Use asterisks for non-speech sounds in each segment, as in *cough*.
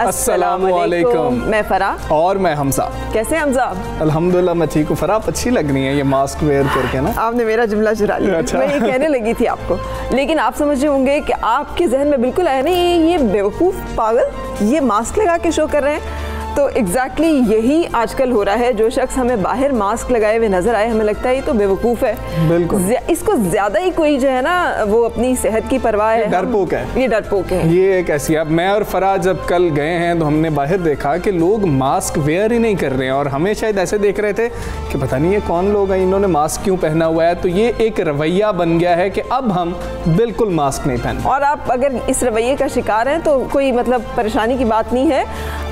अस्सलाम वालेकुम मैं फरा। और मैं हमजा। कैसे हमजा? अल्हम्दुलिल्लाह मैं ठीक हूँ। फरा आप अच्छी लग रही है ये मास्क वेयर करके ना? आपने मेरा जुमला चुरा लिया। अच्छा। मैं ये कहने लगी थी आपको। लेकिन आप समझे होंगे कि आपके जहन में बिल्कुल आया नहीं ये बेवकूफ़ पागल ये मास्क लगा के शो कर रहे हैं। तो एग्जैक्टली exactly यही आजकल हो रहा है। जो शख्स हमें बाहर मास्क लगाए हुए नज़र आए हमें लगता है ये तो बेवकूफ़ है। बिल्कुल। इसको ज़्यादा ही कोई जो है ना वो अपनी सेहत की परवाह है। डरपोक है। ये डरपोक है। ये एक ऐसी अब मैं और फराज जब कल गए हैं तो हमने बाहर देखा कि लोग मास्क वेयर ही नहीं कर रहे हैं और हमें शायद ऐसे देख रहे थे कि पता नहीं ये कौन लोग हैं इन्होंने मास्क क्यों पहना हुआ है? तो ये एक रवैया बन गया है कि अब हम बिल्कुल मास्क नहीं पहन। और आप अगर इस रवैये का शिकार हैं तो कोई मतलब परेशानी की बात नहीं है।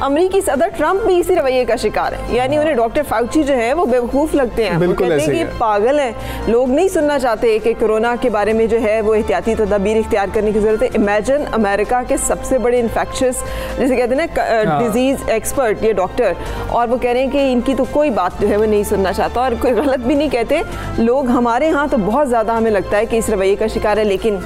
अमरीकी सदर ट्रंप भी इसी रवैये का शिकार है। यानी उन्हें डॉक्टर फाउची जो है वो बेवकूफ़ लगते हैं। बिल्कुल कहते हैं कि पागल हैं। लोग नहीं सुनना चाहते कि कोरोना के बारे में जो है वो एहतियाती तदाबीर इख्तियार करने की ज़रूरत है। इमेजिन अमेरिका के सबसे बड़े इन्फेक्शस जैसे कहते हैं ना डिज़ीज़ एक्सपर्ट ये डॉक्टर और वो कह रहे हैं कि इनकी तो कोई बात जो है वो नहीं सुनना चाहता। और कोई गलत भी नहीं कहते। लोग हमारे यहाँ तो बहुत ज़्यादा हमें लगता है कि इस रवैये का शिकार है लेकिन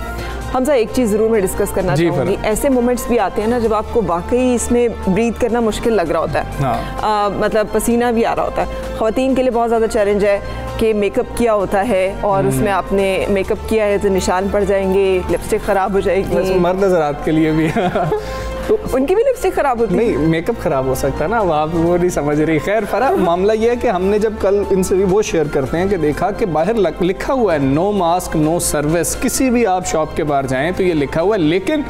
हमजा एक चीज़ ज़रूर मैं डिस्कस करना चाहूँगी। ऐसे मोमेंट्स भी आते हैं ना जब आपको वाकई इसमें ब्रीथ करना मुश्किल लग रहा होता है। हाँ। आ, मतलब पसीना भी आ रहा होता है। ख़वान के लिए बहुत ज़्यादा चैलेंज है कि मेकअप किया होता है और हम्म। उसमें आपने मेकअप किया है तो निशान पड़ जाएँगे लिपस्टिक ख़राब हो जाएगी। मर्द हजरात के लिए भी। *laughs* तो उनकी भी लिपस्टिक खराब होती नहीं मेकअप खराब हो सकता ना अब आप वो नहीं समझ रही। खैर फरा मामला ये है कि हमने जब कल इनसे भी वो शेयर करते हैं कि देखा कि बाहर लिखा हुआ है नो मास्क नो सर्विस किसी भी आप शॉप के बाहर जाएँ तो ये लिखा हुआ है लेकिन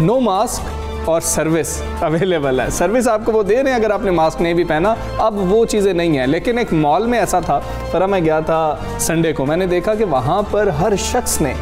नो मास्क और सर्विस अवेलेबल है। सर्विस आपको वो दे रहे हैं अगर आपने मास्क नहीं भी पहना अब वो चीज़ें नहीं है। लेकिन एक मॉल में ऐसा था फरा मैं गया था संडे को। मैंने देखा कि वहाँ पर हर शख्स ने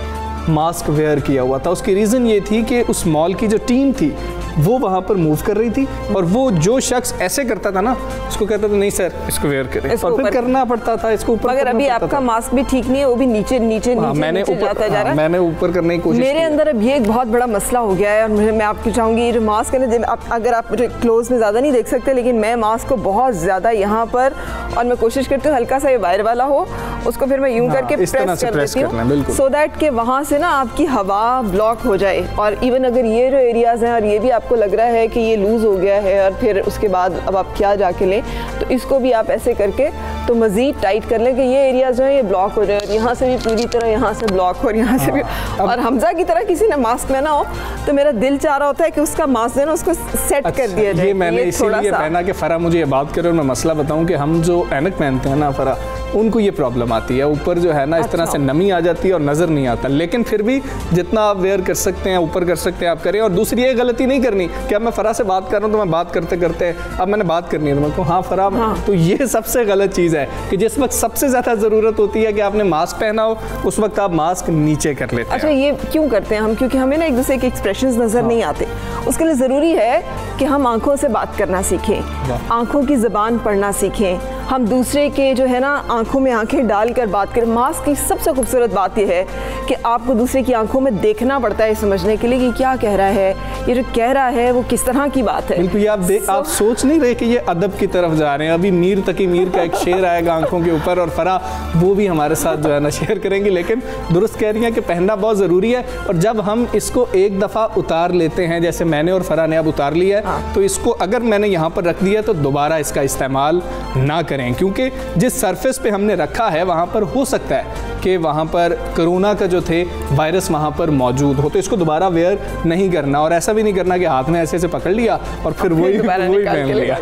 मास्क वेयर किया हुआ था। उसकी रीज़न ये थी कि उस मॉल की जो टीम थी वो वहाँ पर मूव कर रही थी और वो जो शख्स ऐसे करता था ना उसको कहता था नहीं सर इसको वेयर करें। इसको और फिर करना पड़ता था इसको ऊपर मगर अभी आपका मास्क भी ठीक नहीं है वो भी नीचे नीचे नीचे मैंने ऊपर रहा मैंने ऊपर करने की कोशिश मेरे अंदर अब ये एक बहुत बड़ा मसला हो गया है और मैं आपको चाहूँगी जो मास्क है ना अगर आप मुझे क्लोज में ज़्यादा नहीं देख सकते लेकिन मैं मास्क को बहुत ज़्यादा यहाँ पर और मैं कोशिश करती हूँ हल्का सा ये वायर वाला हो उसको फिर मैं यूँ हाँ, करके प्रेस कर देती हूँ सो दैट के वहाँ से ना आपकी हवा ब्लॉक हो जाए। और इवन अगर ये जो एरियाज़ हैं और ये भी आपको लग रहा है कि ये लूज़ हो गया है और फिर उसके बाद अब आप क्या जाके लें तो इसको भी आप ऐसे करके तो मज़ीद टाइट कर लें कि ये एरियाज़ जो है ये ब्लॉक हो जाए और यहाँ से भी पूरी तरह यहाँ से ब्लॉक और यहाँ से भी हाँ, और हमजा की तरह किसी ने मास्क पहना हो तो मेरा दिल चाह रहा होता है कि उसका मास्क जो है उसको सेट अच्छा, कर दिया जाए। ये मैंने इसीलिए पहना कि फ़रा मुझे ये बात करो मैं मसला बताऊँ कि हम जो एनक पहनते हैं ना फ़रा उनको ये प्रॉब्लम आती है। ऊपर जो है ना इस तरह से अच्छा। नमी आ जाती है और नज़र नहीं आता। लेकिन फिर भी जितना आप वेयर कर सकते हैं ऊपर कर सकते हैं आप करें। और दूसरी ये गलती नहीं करनी कि अब मैं फ़रा से बात कर रहा हूँ तो मैं बात करते करते अब मैंने बात करनी है। तो मैं हाँ फ़रा हाँ। तो ये सबसे गलत चीज़ है कि जिस वक्त सबसे ज़्यादा ज़रूरत होती है कि आपने मास्क पहना हो उस वक्त आप मास्क नीचे कर लेते हैं। अच्छा ये क्यों करते हैं हम? क्योंकि हमें ना एक दूसरे के एक्सप्रेशन नज़र हाँ। नहीं आते। उसके लिए ज़रूरी है कि हम आँखों से बात करना सीखें। आँखों की ज़बान पढ़ना सीखें। हम दूसरे के जो है ना आँखों में आँखें डालकर बात करें मास्क की सबसे खूबसूरत बात यह है कि आपको दूसरे की आँखों में देखना पड़ता है समझने के लिए कि क्या कह रहा है। ये जो कह रहा है वो किस तरह की बात है? बिल्कुल आप देख आप सोच नहीं रहे कि ये अदब की तरफ़ जा रहे हैं। अभी मीर तकी मीर का एक शेर आएगा आँखों के ऊपर और फरा वो भी हमारे साथ जो है ना शेयर करेंगे। लेकिन दुरुस्त कह रही हैं कि पहनना बहुत ज़रूरी है और जब हम इसको एक दफ़ा उतार लेते हैं जैसे मैंने और फरा ने अब उतार लिया है हाँ। तो इसको अगर मैंने यहाँ पर रख दिया तो दोबारा इसका इस्तेमाल ना करें। क्योंकि जिस सरफेस पे हमने रखा है वहाँ पर हो सकता है कि वहाँ पर कोरोना का जो थे वायरस वहाँ पर मौजूद हो। तो इसको दोबारा वेयर नहीं करना और ऐसा भी नहीं करना कि हाथ में ऐसे ऐसे पकड़ लिया और फिर वही वही पहन लिया।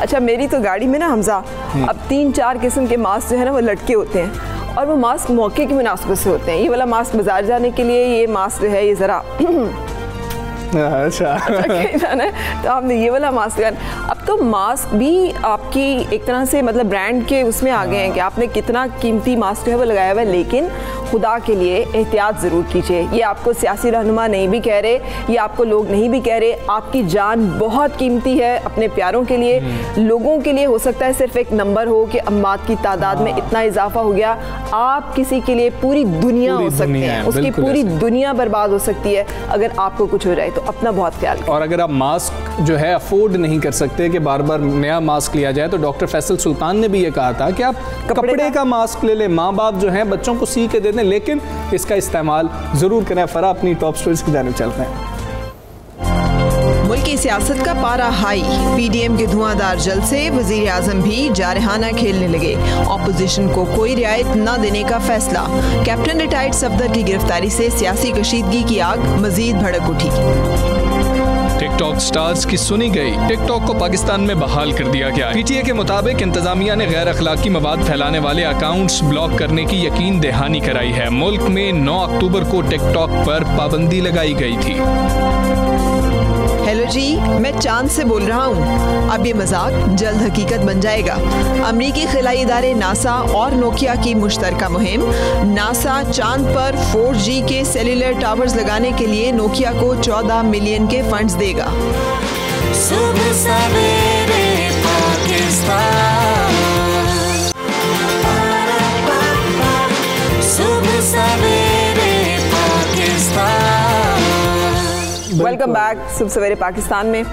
अच्छा मेरी तो गाड़ी में ना हमजा हम्म। अब तीन चार किस्म के मास्क जो है ना वो लटके होते हैं और वो मास्क मौके की मुनासिबत से होते हैं। ये वाला मास्क बाज़ार जाने के लिए ये मास्क जो है ये ज़रा *laughs* अच्छा। जाना है। तो आपने ये वाला मास्क अब तो मास्क भी आपकी एक तरह से मतलब ब्रांड के उसमें आ गए हैं कि आपने कितना कीमती मास्क है वो लगाया हुआ है लेकिन खुदा के लिए एहतियात ज़रूर कीजिए। ये आपको सियासी रहनुमा नहीं भी कह रहे ये आपको लोग नहीं भी कह रहे। आपकी जान बहुत कीमती है अपने प्यारों के लिए। लोगों के लिए हो सकता है सिर्फ़ एक नंबर हो कि अम्मात की तादाद में इतना इजाफा हो गया। आप किसी के लिए पूरी दुनिया पूरी हो सकती है, उसकी पूरी दुनिया बर्बाद हो सकती है अगर आपको कुछ हो जाए तो अपना बहुत ख्याल और अगर आप मास्क जो है अफोर्ड नहीं कर सकते कि बार बार नया मास्क लिया जाए तो डॉक्टर फैसल सुल्तान ने भी ये कहा था कि आप कपड़े कपड़े का- मास्क ले लें। माँ बाप जो हैं बच्चों को सी के दे दें लेकिन इसका इस्तेमाल ज़रूर करें। फरा अपनी टॉप स्टोरीज की जाने चलते हैं। मुल्की सियासत का पारा हाई। पीडीएम के धुआंधार जल से वज़ीर आज़म भी जारहाना खेलने लगे। ऑपोजिशन को कोई रियायत न देने का फैसला। कैप्टन रिटायर्ड सफदर की गिरफ्तारी से सियासी कशीदगी की आग मजीद भड़क उठी। टिकटॉक स्टार्स की सुनी गई। टिकटॉक को पाकिस्तान में बहाल कर दिया गया। पीटीए के मुताबिक इंतजामिया ने गैर अखलाकी मवाद फैलाने वाले अकाउंट्स ब्लॉक करने की यकीन दहानी कराई है। मुल्क में 9 अक्टूबर को टिकटॉक पर पाबंदी लगाई गई थी। हेलो जी, मैं चाँद से बोल रहा हूँ। अब ये मज़ाक जल्द हकीकत बन जाएगा। अमरीकी खिलाई इदारे नासा और नोकिया की मुश्तर मुहिम। नासा चाँद पर 4G के सेलुलर टावर्स लगाने के लिए नोकिया को 14 मिलियन के फंड्स देगा। सुबह वेलकम बैक सुबह सवेरे पाकिस्तान में।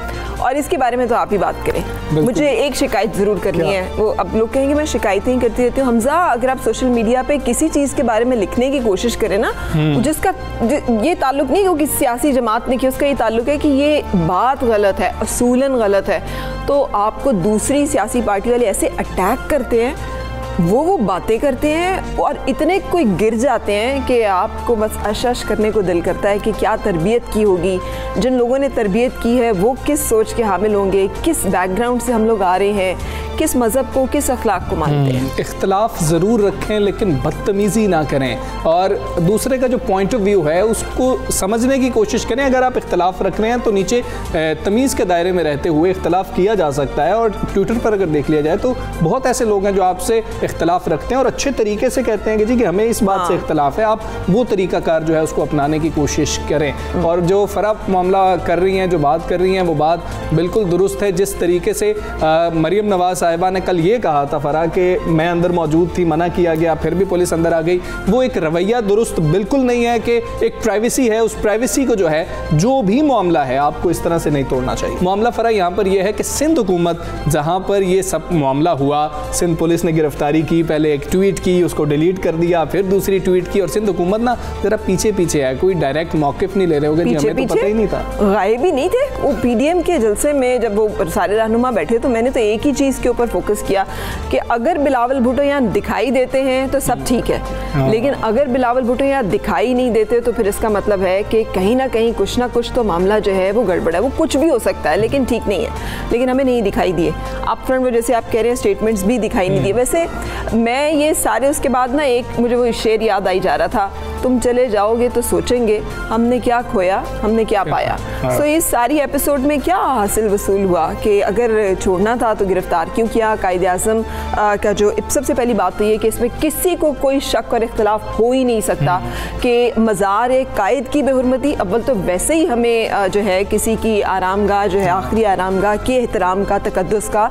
और इसके बारे में तो आप ही बात करें। मुझे एक शिकायत ज़रूर करनी है। वो अब लोग कहेंगे मैं शिकायतें ही करती रहती हूँ। हमजा अगर आप सोशल मीडिया पे किसी चीज़ के बारे में लिखने की कोशिश करें ना जिसका जि- ये ताल्लुक नहीं हो किसी सियासी जमात ने किया उसका ये ताल्लुक है कि ये बात गलत है असूलन गलत है। तो आपको दूसरी सियासी पार्टी वाले ऐसे अटैक करते हैं वो वो बातें करते हैं और इतने कोई गिर जाते हैं कि आपको बस अशश करने को दिल करता है कि क्या तरबियत की होगी। जिन लोगों ने तरबियत की है, वो किस सोच के हामिल होंगे? किस बैकग्राउंड से हम लोग आ रहे हैं? किस मज़हब को, किस अखलाक को मानते हैं? इख्तलाफ ज़रूर रखें, लेकिन बदतमीज़ी ना करें। और दूसरे का जो पॉइंट ऑफ़ व्यू है, उसको समझने की कोशिश करें। अगर आप इख्तलाफ रख रहे हैं तो नीचे तमीज़ के दायरे में रहते हुए इख्तलाफ किया जा सकता है। और ट्विटर पर अगर देख लिया जाए तो बहुत ऐसे लोग हैं जो आपसे इख्तलाफ रखते हैं और अच्छे तरीके से कहते हैं कि जी कि हमें इस बात से हाँ। इख्तलाफ है आप वो तरीकाकार जो है उसको अपनाने की कोशिश करें। और जो फ़राब मामला कर रही हैं जो बात कर रही हैं वो बात बिल्कुल दुरुस्त है। जिस तरीके से मरियम नवाज़ साहिबा ने कल ये कहा था फरा कि मैं अंदर मौजूद थी मना किया गया फिर भी पुलिस अंदर आ गई। वो एक रवैया दुरुस्त बिल्कुल नहीं है कि एक प्राइवेसी है। उस प्राइवेसी को जो है जो भी मामला है आपको इस तरह से नहीं तोड़ना चाहिए। मामला फरा यहाँ पर यह है कि सिंध हुकूमत जहाँ पर ये सब मामला हुआ सिंध पुलिस ने गिरफ्तारी की पहले एक ट्वीट की उसको डिलीट कर दिया फिर दूसरी ट्वीट की और सिंध हुकूमत ना जरा पीछे पीछे है कोई डायरेक्ट मौकफ नहीं ले रहे होगे हमें तो पता ही नहीं था। गायब ही नहीं थे? वो पीडीएम के जलसे में जब वो सारे रहनुमा बैठे तो मैंने तो एक ही चीज़ के ऊपर फोकस किया कि अगर बिलावल भुट्टो यहाँ दिखाई देते हैं तो सब ठीक है। लेकिन अगर बिलावल भुट्टो यहाँ दिखाई नहीं देते तो फिर इसका मतलब है कि कहीं ना कहीं कुछ ना कुछ तो मामला जो है वो गड़बड़ है। वो कुछ भी हो सकता है लेकिन ठीक नहीं है। लेकिन हमें नहीं दिखाई दिए। अप फ्रंट वजह से आप कह रहे हैं स्टेटमेंट्स भी दिखाई नहीं दिए। वैसे मैं ये सारे उसके बाद ना एक मुझे वो शेर याद आई जा रहा था तुम चले जाओगे तो सोचेंगे हमने क्या खोया हमने क्या पाया। हाँ। सो इस सारी एपिसोड में क्या हासिल वसूल हुआ कि अगर छोड़ना था तो गिरफ़्तार क्यों किया? कायद अजम का जो सबसे पहली बात तो ये कि इसमें किसी को कोई शक और इख्तलाफ हो ही नहीं सकता कि मज़ार एक कायद की बेहरमती अव्वल तो वैसे ही हमें जो है किसी की आराम गाह जो है आखिरी आराम गाह के एहतराम का तकदस का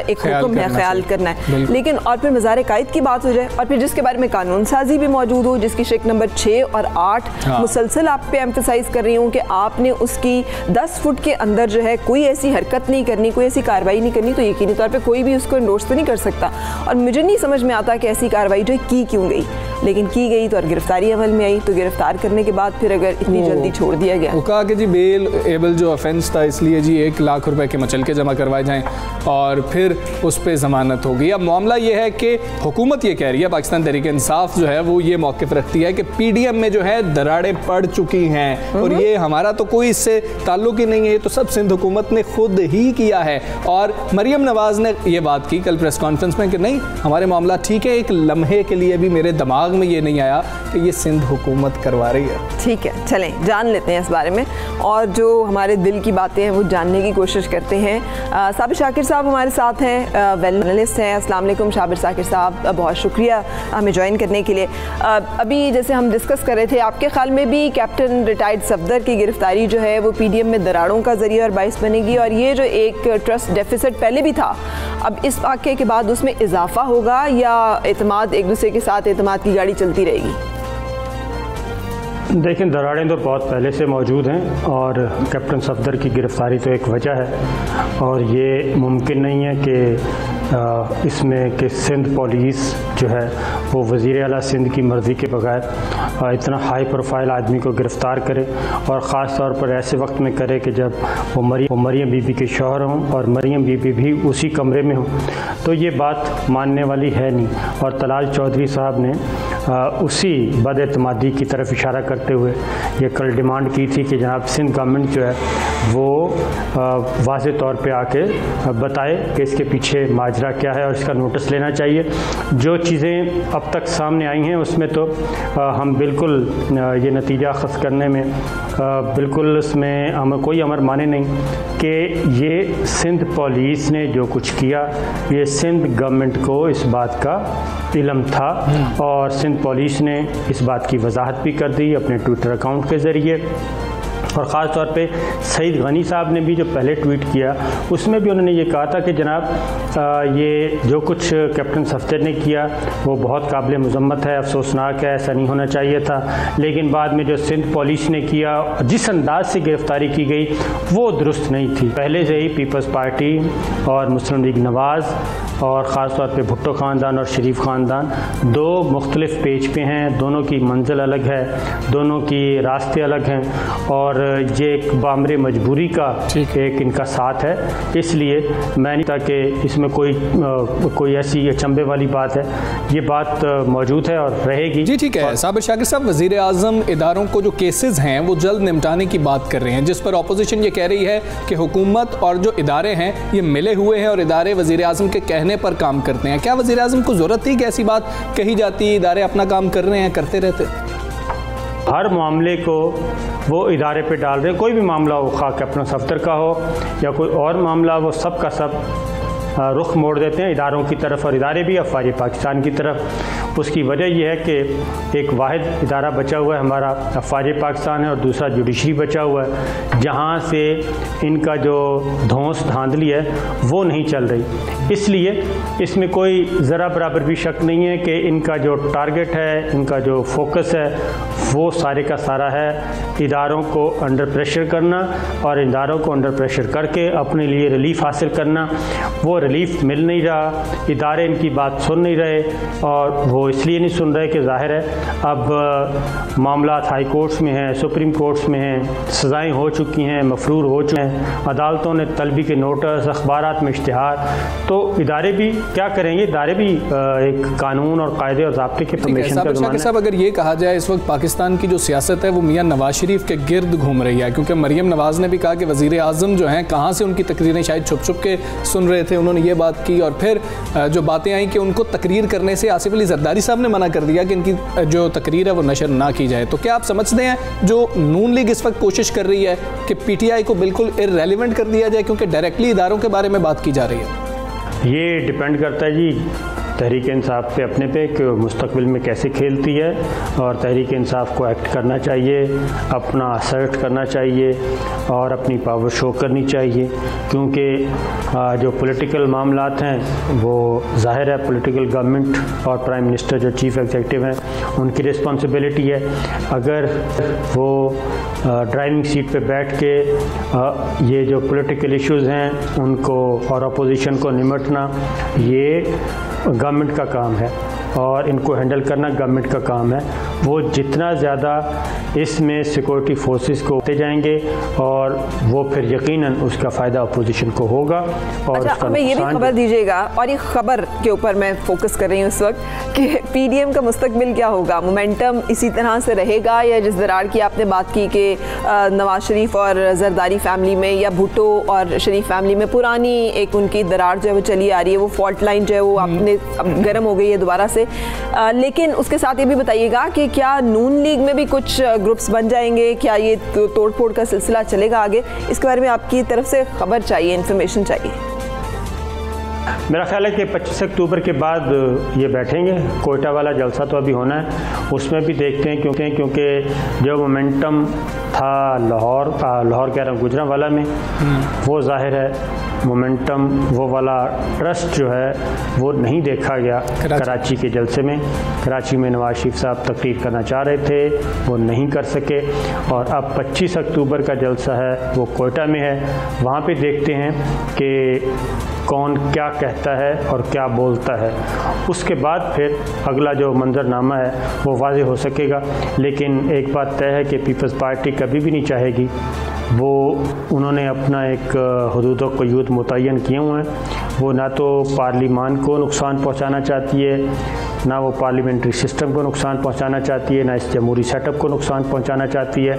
एक हुक्म है ख्याल करना है। लेकिन और फिर मज़ार कायद की बात हो जाए और फिर जिसके बारे में कानून साजी भी मौजूद हो जिसकी शेख नंबर छः और आठ हाँ। मुसलसल आप पे एम्फोसाइज कर रही हूँ कि आपने उसकी 10 फुट के अंदर जो है कोई ऐसी हरकत नहीं करनी कोई ऐसी कार्रवाई नहीं करनी तो यकीनी तौर पे कोई भी उसको इंडोर्स तो नहीं कर सकता। और मुझे नहीं समझ में आता कि ऐसी कार्रवाई जो की क्यों गई। लेकिन की गई तो और गिरफ्तारी अमल में आई तो गिरफ़्तार करने के बाद फिर अगर इतनी जल्दी छोड़ दिया गया। कहा कि जी बेल एबल जो ऑफेंस था इसलिए जी एक लाख रुपए के मचल के जमा करवाए जाएँ और फिर उस पर ज़मानत होगी। अब मामला ये है कि हुकूमत ये कह रही है पाकिस्तान तहरीक इंसाफ जो है वो ये मौक़ रखती है कि पीडीएम में जो है दरारें पड़ चुकी हैं। और ये हमारा तो कोई इससे ताल्लुक ही नहीं है ये तो सब सिंध हुकूमत ने खुद ही किया है। और मरियम नवाज़ ने ये बात की कल प्रेस कॉन्फ्रेंस में कि नहीं हमारे मामला ठीक है एक लम्हे के लिए भी मेरे दिमाग में ये नहीं आया कि ये सिंध हुकूमत करवा रही है। ठीक है चलें जान लेते हैं इस बारे में। और जो हमारे दिल की बातें हैं वो जानने की कोशिश करते हैं। साबिर शाकिर साहब हमारे साथ हैं वेलनेलिस्ट हैं। वालेकुम शाबिर शाकिर साहब बहुत शुक्रिया हमें ज्वाइन करने के लिए। अभी जैसे हम डिस्कस कर रहे थे, आपके ख्याल में भी कैप्टन रिटायर्ड सफदर की गिरफ्तारी जो है, वो पीडीएम में दरारों का ज़रिए और बाइस बनेगी और ये जो एक ट्रस्ट डेफिसिट पहले भी था, अब इस वाक्य के बाद उसमें इजाफा होगा या एतमाद एक दूसरे के साथ एतमाद की गाड़ी चलती रहेगी? देखिए, दरारें तो बहुत पहले से मौजूद हैं और कैप्टन सफदर की गिरफ्तारी तो एक वजह है और ये मुमकिन नहीं है कि इसमें कि सिंध पुलिस जो है वो वज़ी अला सिंध की मर्ज़ी के बगैर इतना हाई प्रोफ़ाइल आदमी को गिरफ़्तार करे और ख़ास तौर पर ऐसे वक्त में करे कि जब वो मरी वो मरियम बीबी के शोहर हों और मरियम बीबी भी उसी कमरे में हों। तो ये बात मानने वाली है नहीं। और तलाल चौधरी साहब ने अ, उसी बदअतमादी की तरफ़ इशारा करते हुए ये कल डिमांड की थी कि जनाब सिंध गवर्नमेंट जो है वो वाज तौर पे आके बताए कि इसके पीछे माजरा क्या है और इसका नोटिस लेना चाहिए। जो चीज़ें अब तक सामने आई हैं उसमें तो अ, हम बिल्कुल ये नतीजा खस करने में बिल्कुल इसमें हम कोई अमर माने नहीं कि ये सिंध पुलिस ने जो कुछ किया ये सिंध गवर्नमेंट को इस बात का इलम था और सिंध पुलिस ने इस बात की वजाहत भी कर दी अपने ट्विटर अकाउंट के ज़रिए। और ख़ास तौर पे सईद गनी साहब ने भी जो पहले ट्वीट किया, उसमें भी उन्होंने ये कहा था कि जनाब ये जो कुछ कैप्टन सफ्तर ने किया, वो बहुत काबिल मजम्मत है, अफसोसनाक है, ऐसा नहीं होना चाहिए था। लेकिन बाद में जो सिंध पुलिस ने किया, जिस अंदाज से गिरफ्तारी की गई, वो दुरुस्त नहीं थी। पहले से ही पीपल्स पार्टी और मुस्लिम लीग नवाज़ और ख़ास तौर पे भुट्टो ख़ानदान और शरीफ ख़ानदान, दो मुख्तलिफ़ पेज पे हैं। दोनों की मंजिल अलग है, दोनों की रास्ते अलग हैं। और ये एक बामर मजबूरी का एक इनका साथ है। इसलिए मैं नहीं था कि इसमें कोई कोई ऐसी अचंभे वाली बात है। ये बात मौजूद है और रहेगी। जी ठीक है। साबिर शाकिर साहब वज़ीर आज़म इदारों को जो केसेस हैं वो जल्द निपटाने की बात कर रहे हैं जिस पर अपोजिशन ये कह रही है कि हुकूमत और जो इदारे हैं ये मिले हुए हैं और इदारे वज़ीर अजम के कहने पर काम करते हैं। क्या वज़ीर अजम को ज़रूरत थी कि ऐसी बात कही जाती है इदारे अपना काम कर रहे हैं करते रहते? हर मामले को वो इदारे पे डाल रहे कोई भी मामला हो, खा के अपना सफ्तर का हो, या कोई और मामला वो सब का सब रुख मोड़ देते हैं इदारों की तरफ़ और इदारे भी अफवाज पाकिस्तान की तरफ़। उसकी वजह यह है कि एक वाद इदारा बचा हुआ है, हमारा अफवाज पाकिस्तान है और दूसरा जुडिशरी बचा हुआ है। जहाँ से इनका जो धौंस धांधली है, वो नहीं चल रही। इसलिए इसमें कोई ज़रा बराबर भी शक नहीं है कि इनका जो टारगेट है, इनका जो फोकस है, वो सारे का सारा है। इदारों को अंडर प्रेशर करना और इदारों को अंडर प्रेशर करके अपने लिए रिलीफ हासिल करना। वो रिलीफ मिल नहीं रहा, इदारे इनकी बात सुन नहीं रहे और वो इसलिए नहीं सुन रहे कि ज़ाहिर है अब मामला हाई कोर्ट्स में हैं सुप्रीम कोर्ट्स में हैं सज़ाएँ हो चुकी हैं मफरूर हो चुके हैं अदालतों ने तलबी के नोटिस अखबार में इश्तहार। तो इदारे भी क्या करेंगे? इदारे भी एक कानून और कायदे और जबते के परमिशन साहब अगर ये कहा जाए इस वक्त पाकिस्तान की जो सियासत है वो मियाँ नवाज़ शरीफ के गिर्द घूम रही है क्योंकि मरीम नवाज़ ने भी कहा कि वज़ीर आज़म जो हैं कहाँ से उनकी तकरीरें शायद छुप छुप के सुन रहे थे उन्होंने ये बात की और फिर जो बातें आई कि उनको तकरीर करने से आसिफ अली जरदारी साहब ने मना कर दिया कि इनकी जो तकरीर है वो नशर ना की जाए। तो क्या आप समझते हैं जो नून लीग इस वक्त कोशिश कर रही है कि पीटीआई को बिल्कुल इरेलीवेंट कर दिया जाए, क्योंकि डायरेक्टली इदारों के बारे में बात की जा रही है? ये डिपेंड करता है जी तहरीक इंसाफ पे अपने पे कि मुस्तकबिल में कैसे खेलती है और तहरीक इंसाफ को एक्ट करना चाहिए, अपना असर्ट करना चाहिए और अपनी पावर शो करनी चाहिए। क्योंकि जो पॉलिटिकल मामला हैं, वो ज़ाहिर है पॉलिटिकल गवर्नमेंट और प्राइम मिनिस्टर जो चीफ़ एग्जीक्यूटिव हैं, उनकी रिस्पॉन्सिबिलिटी है। अगर वो ड्राइविंग सीट पे बैठ के ये जो पॉलिटिकल इश्यूज़ हैं, उनको और अपोजिशन को निमटना, ये गवर्नमेंट का काम है। और इनको हैंडल करना गवर्नमेंट का काम है। वो जितना ज़्यादा इसमें सिक्योरिटी फोर्सेस को होते जाएँगे और वो फिर यकीनन उसका फ़ायदा अपोजिशन को होगा और अच्छा हमें ये भी खबर दीजिएगा और ये खबर के ऊपर मैं फोकस कर रही हूँ इस वक्त कि पीडीएम का मुस्तकबिल क्या होगा? मोमेंटम इसी तरह से रहेगा या जिस दरार की आपने बात की कि नवाज़ शरीफ और जरदारी फैमिली में या भुट्टो और शरीफ फैमिली में पुरानी एक उनकी दरार जो है वो चली आ रही है वो फॉल्ट लाइन जो है वो आपने गर्म हो गई है दोबारा से। अ, लेकिन उसके साथ ये भी बताइएगा कि क्या नून लीग में भी कुछ ग्रुप्स बन जाएँगे? क्या ये तोड़फोड़ तोड़ फोड़ का सिलसिला चलेगा आगे? इसके बारे में आपकी तरफ़ से खबर चाहिए इन्फॉर्मेशन चाहिए। मेरा ख्याल है कि 25 अक्टूबर के बाद ये बैठेंगे। कोयटा वाला जलसा तो अभी होना है। उसमें भी देखते हैं क्योंकि क्योंकि जो मोमेंटम था लाहौर लाहौर कह रहा हूँ गुजरा वाला में वो ज़ाहिर है मोमेंटम वो वाला ट्रस्ट जो है वो नहीं देखा गया कराची। कराची के जलसे में। कराची में नवाज़ शरीफ साहब तकरीर करना चाह रहे थे वो नहीं कर सके। और अब 25 अक्टूबर का जलसा है वो कोयटा में है। वहाँ पे देखते हैं कि कौन क्या कहता है और क्या बोलता है। उसके बाद फिर अगला जो मंजरनामा है, वो वाज हो सकेगा। लेकिन एक बात तय है कि पीपल्स पार्टी कभी भी नहीं चाहेगी। वो, उन्होंने अपना एक, हदूद क़यूद मुतन किए हुए हैं। वो ना तो पार्लीमान को नुकसान पहुंचाना चाहती है ना वो पार्लियामेंट्री सिस्टम को नुकसान पहुंचाना चाहती है ना इस जमहूरी सेटअप को नुकसान पहुंचाना चाहती है।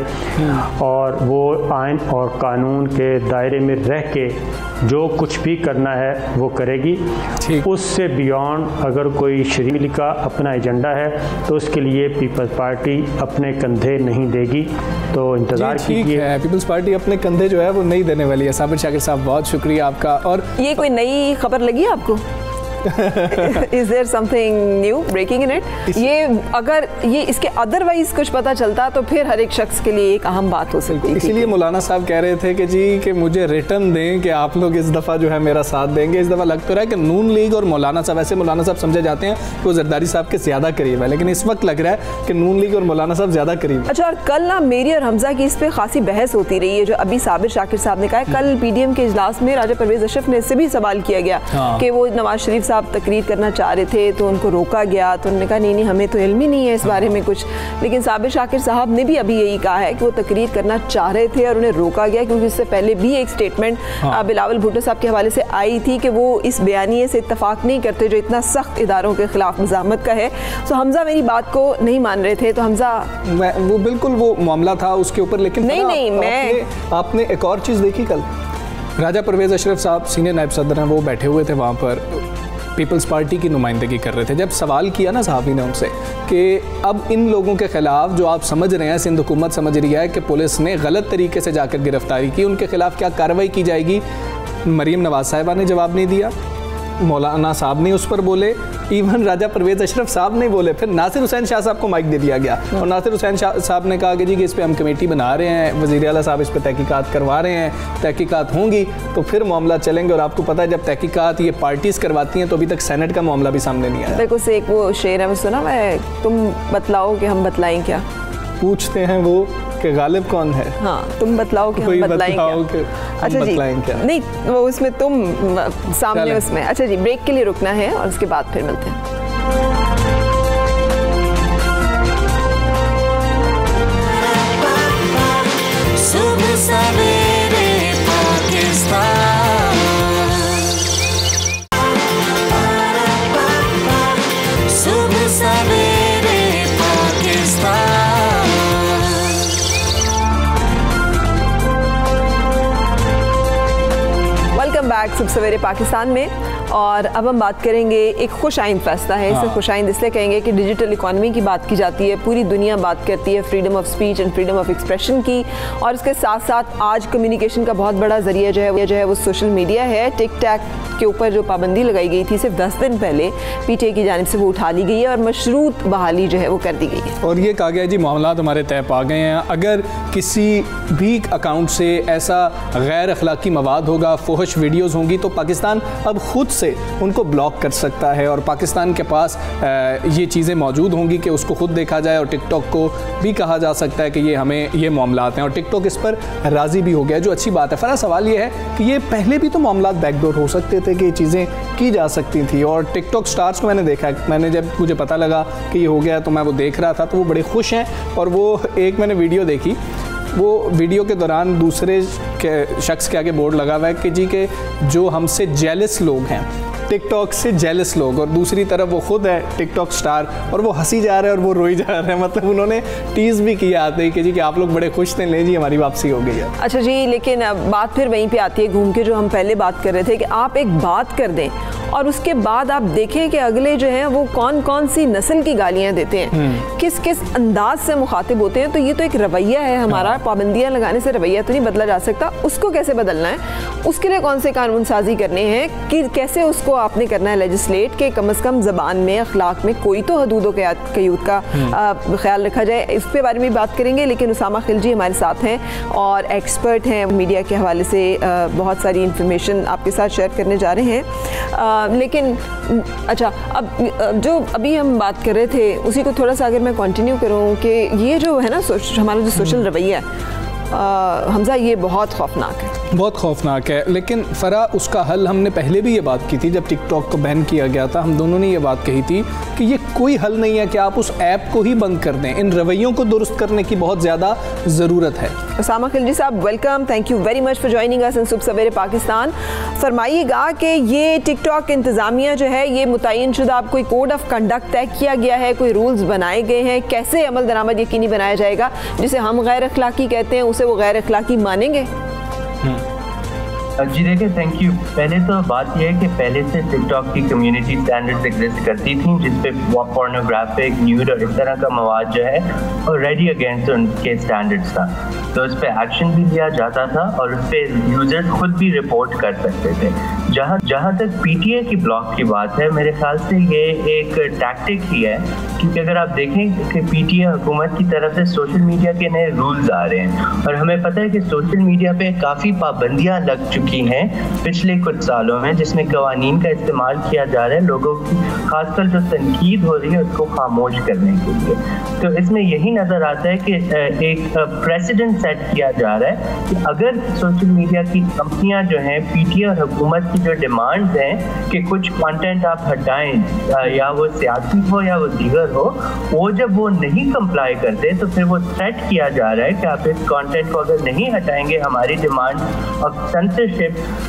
और वो आयन और कानून के दायरे में रह के जो कुछ भी करना है वो करेगी। उससे बियॉन्ड अगर कोई शरीर का अपना एजेंडा है तो उसके लिए पीपल्स पार्टी अपने कंधे नहीं देगी। तो इंतज़ार कीजिए। है। पीपल्स पार्टी अपने कंधे जो है वो नहीं देने वाली है। साबिर शाकिर साहब बहुत शुक्रिया आपका। और ये कोई नई खबर लगी आपको? Is there something new breaking in it ये अगर ये इसके अदरवाइज़ कुछ पता चलता तो फिर हर एक शख्स के लिए एक अहम बात हो सकती थी। इसीलिए मौलाना साहब कह रहे थे कि जी कि मुझे रिटर्न दें कि आप लोग इस दफ़ा जो है मेरा साथ देंगे। इस दफ़ा लग तो रहा है कि नून लीग और मौलाना साहब ऐसे मौलाना साहब समझे जाते हैं कि वो जरदारी साहब के ज़्यादा करीब है लेकिन इस वक्त लग रहा है कि नून लीग और मौलाना साहब ज़्यादा करीब है। अच्छा और कल ना मेरी और हमजा की इस पे खासी बहस होती रही है जो अभी साबिर शाकिर साहब ने कहा है कल पीडीएम के इजलास में राजा परवेज अशरफ ने इससे भी सवाल किया गया हाँ। कि वो नवाज़ शरीफ साहब तकरीर करना चाह रहे थे तो उनको रोका गया तो उन्होंने कहा नहीं नहीं हमें तो इल्म ही नहीं है इस बारे में कुछ। लेकिन साबिर शाकिर साहब ने भी अभी यही कहा है कि वो तकरीर करना चाह रहे थे और उन्हें रोका गया क्योंकि उससे पहले भी एक स्टेटमेंट हाँ। बिलावल भुट्टो साहब के हवाले से आई थी कि वो इस बयानिए से इतफाक नहीं करते जो इतना सख्त इदारों के खिलाफ मजामत का है। तो हमजा मेरी बात को नहीं मान रहे थे तो हमजा वो बिल्कुल वो मामला था उसके ऊपर लेकिन नहीं, नहीं, मैं- आपने एक और चीज़ देखी कल? राजा परवेज अशरफ साहब सीनियर नायब सदर हैं वो बैठे हुए थे वहाँ पर। पीपल्स पार्टी की नुमाइंदगी कर रहे थे। जब सवाल किया ना साहबी ने उनसे कि अब इन लोगों के खिलाफ जो आप समझ रहे हैं, सिंध हुकूमत समझ रही है कि पुलिस ने गलत तरीके से जाकर गिरफ्तारी की, उनके खिलाफ क्या कार्रवाई की जाएगी? मरीम नवाज़ साहिबा ने जवाब नहीं दिया। मौलाना साहब नहीं उस पर बोले इवन राजा परवेज अशरफ साहब नहीं बोले फिर नासिर हुसैन शाह साहब को माइक दे दिया गया। और नासिर हुसैन शाह साहब ने कहा कि जी कि इस पर हम कमेटी बना रहे हैं वज़ीर अला साहब इस पर तहकीकात करवा रहे हैं तहकीकात होंगी तो फिर मामला चलेंगे। और आपको पता है जब तहकीकात ये पार्टीज़ करवाती हैं तो अभी तक सेनेट का मामला भी सामने नहीं आया। देखो से एक वो शेर है सुना मैं तुम बतलाओ कि हम बतलाएँ क्या? पूछते हैं वो कि गालिब कौन है? हाँ तुम बतलाओ कि हम बतलाएँ क्या? अच्छा जी क्या? नहीं वो उसमें तुम सामने उसमें अच्छा जी ब्रेक के लिए रुकना है और उसके बाद फिर मिलते हैं सुबह बैक सुबह सवेरे पाकिस्तान में। और अब हम बात करेंगे एक खुश आइंद फैसला है। इसे हाँ। खुश आइंद इसलिए कहेंगे कि डिजिटल इकानमी की बात की जाती है पूरी दुनिया बात करती है freedom of speech and freedom of expression की। और इसके साथ साथ आज कम्युनिकेशन का बहुत बड़ा ज़रिया जो है वो जो है वो सोशल मीडिया है। टिक टैक के ऊपर जो पाबंदी लगाई गई थी सिर्फ़ दस दिन पहले पीटीए की जानब से वो उठा ली गई है और मशरूत बहाली जो है वो कर दी गई है। और ये कहा गया जी मामला हमारे तय पा गए हैं। अगर किसी भी अकाउंट से ऐसा गैर अखलाकी मवाद होगा फोहश वीडियोज़ होंगी तो पाकिस्तान अब खुद से उनको ब्लॉक कर सकता है और पाकिस्तान के पास ये चीज़ें मौजूद होंगी कि उसको खुद देखा जाए और टिकटॉक को भी कहा जा सकता है कि ये हमें ये मामला हैं। और टिकटॉक इस पर राज़ी भी हो गया, जो अच्छी बात है। फ़रा सवाल ये है कि ये पहले भी तो मामला बैकडोर हो सकते थे कि ये चीज़ें की जा सकती थी। और टिकटॉक स्टार्स को मैंने देखा, मैंने जब मुझे पता लगा कि ये हो गया तो मैं वो देख रहा था तो वो बड़े खुश हैं और वो एक मैंने वीडियो देखी वो वीडियो के दौरान दूसरे के शख्स के आगे बोर्ड लगा हुआ है कि जी के जो हमसे जेलस लोग हैं टिकटॉक से जेलस लोग और दूसरी तरफ़ वो खुद है टिकटॉक स्टार और वो हँसी जा रहे हैं और वो रोई जा रहे हैं। मतलब उन्होंने टीज़ भी किया आते ही कि जी कि आप लोग बड़े खुश थे ले जी हमारी वापसी हो गई है। अच्छा जी लेकिन बात फिर वहीं पे आती है घूम के जो हम पहले बात कर रहे थे कि आप एक बात कर दें और उसके बाद आप देखें कि अगले जो हैं वो कौन कौन सी नस्ल की गालियाँ देते हैं। हम्म। किस किस अंदाज से मुखातिब होते हैं? तो ये तो एक रवैया है हमारा हाँ। पाबंदियाँ लगाने से रवैया तो नहीं बदला जा सकता। उसको कैसे बदलना है? उसके लिए कौन से कानून साजी करने हैं? कि कैसे उसको आपने करना है लेजिस्लेट के कम अज़ कम ज़बान में अखलाक में कोई तो हदूद कयूद का हम्म। ख्याल रखा जाए इसके बारे में बात करेंगे लेकिन उसामा खिलजी हमारे साथ हैं और एक्सपर्ट हैं मीडिया के हवाले से बहुत सारी इंफॉर्मेशन आपके साथ शेयर करने जा रहे हैं लेकिन अच्छा अब जो अभी हम बात कर रहे थे उसी को थोड़ा सा अगर मैं कंटिन्यू करूँ कि ये जो है ना हमारा जो सोशल हम्म। रवैया हमजा ये बहुत खौफनाक है बहुत खौफनाक है। लेकिन फ़रा, उसका हल, हमने पहले भी ये बात की थी, जब टिकटॉक को बैन किया गया था, हम दोनों ने ये बात कही थी कि ये कोई हल नहीं है कि आप उस ऐप को ही बंद कर दें। इन रवैयों को दुरुस्त करने की बहुत ज़्यादा ज़रूरत है। Usama Khilji Sahab welcome thank you very much for joining us in Subah Savere Pakistan फरमाइएगा कि ये टिकटॉक इंतज़ामिया जो है, ये मुतन शुदा कोई कोड ऑफ़ कंडक्ट तय किया गया है, कोई रूल्स बनाए गए हैं, कैसे अमल दरामद यकीनी बनाया जाएगा, जिसे हम गैर अखलाकी कहते हैं, उसे वो गैर अखलाकी मानेंगे? जी देखिए थैंक यू पहले तो बात यह है कि पहले से टिकटॉक की कम्युनिटी स्टैंडर्ड्स एग्जिस्ट करती थी, जिसपे पोर्नोग्राफिक न्यूड और इस तरह का मवाद जो है और रेडी अगेंस्ट उनके स्टैंडर्ड्स था। तो उस पर एक्शन भी लिया जाता था और उस पर यूज़र्स खुद भी रिपोर्ट कर सकते थे। जहाँ जहाँ तक पीटीए की ब्लॉक की बात है, मेरे ख्याल से ये एक टैक्टिक ही है, क्योंकि अगर आप देखें कि पीटीए हुकूमत की तरफ़ से सोशल मीडिया के नए रूल्स आ रहे हैं। और हमें पता है कि सोशल मीडिया पे काफ़ी पाबंदियाँ लग चुकी हैं। पिछले कुछ सालों में जिसमें कवानीन का इस्तेमाल किया जा रहा है, लोगों की, खासकर जो तनकीद हो रही है, उसको खामोश करने के लिए। तो इसमें यही नज़र आता है कि एक प्रेसिडेंट सेट किया जा रहा है कि अगर सोशल मीडिया की कंपनियाँ जो हैं पीटीए और हुकूमत की जो डिमांड्स हैं कि कुछ कंटेंट आप हटाएँ या वो सियासी हो या वो दीगर हो, वो जब वो नहीं कंप्लाई करते तो फिर वो सेट किया जा रहा है कि आप इस कंटेंट को अगर नहीं हटाएँगे, हमारी डिमांड और सेंसरशिप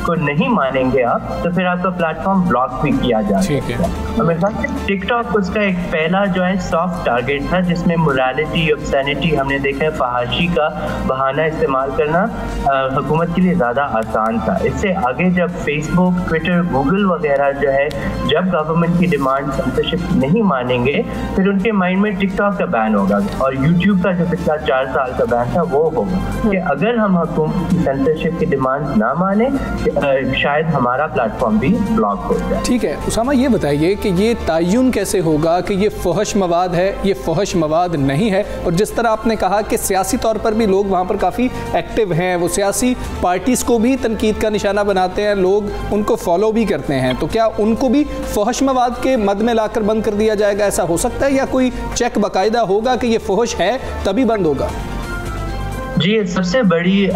को नहीं मानेंगे आप तो फिर आपका प्लेटफॉर्म ब्लॉक भी किया जा सकता है। मेरे ख्याल टिकटॉक उसका एक पहला जो है सॉफ्ट टारगेट था जिसमें मोरालिटी ऑब्सैनिटी हमने देखा है फहाशी का बहाना इस्तेमाल करना हुकूमत के लिए ज़्यादा आसान था। इससे आगे जब फेसबुक फेसबुक ट्विटर गूगल वगैरह जो है जब गवर्नमेंट की डिमांड सेंसरशिप नहीं मानेंगे फिर उनके माइंड में टिकटॉक का बैन होगा और यूट्यूब का जो पिछला चार साल का बैन था वो होगा। कि अगर हम हुकूमत की सेंसरशिप की डिमांड ना माने शायद हमारा प्लेटफॉर्म भी ब्लॉक हो जाए ठीक है, उसामा ये बताइए कि ये तयन कैसे होगा कि ये फहश मवाद है, ये फहश मवाद नहीं है? और जिस तरह आपने कहा कि सियासी तौर पर भी लोग वहाँ पर काफ़ी एक्टिव हैं, वो सियासी पार्टीज़ को भी तनकीद का निशाना बनाते हैं, लोग उनको फॉलो भी करते हैं तो क्या उनको भी फहश मवाद के मद में लाकर बंद कर दिया जाएगा? ऐसा हो सकता है या कोई चेक बाकायदा होगा कि ये फहश है, तभी बंद होगा? जी सबसे बड़ी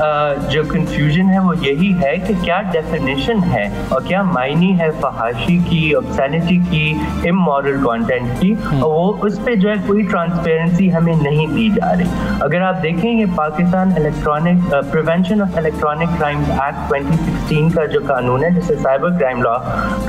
जो कंफ्यूजन है वो यही है कि क्या डेफिनेशन है और क्या मायने है फहाशी की ऑब्सैनिटी की इमोरल कंटेंट की हम्म। और वो उस पर जो है कोई ट्रांसपेरेंसी हमें नहीं दी जा रही अगर आप देखें ये Pakistan electronic prevention of electronic crime act 2016 का जो कानून है जिसे साइबर क्राइम लॉ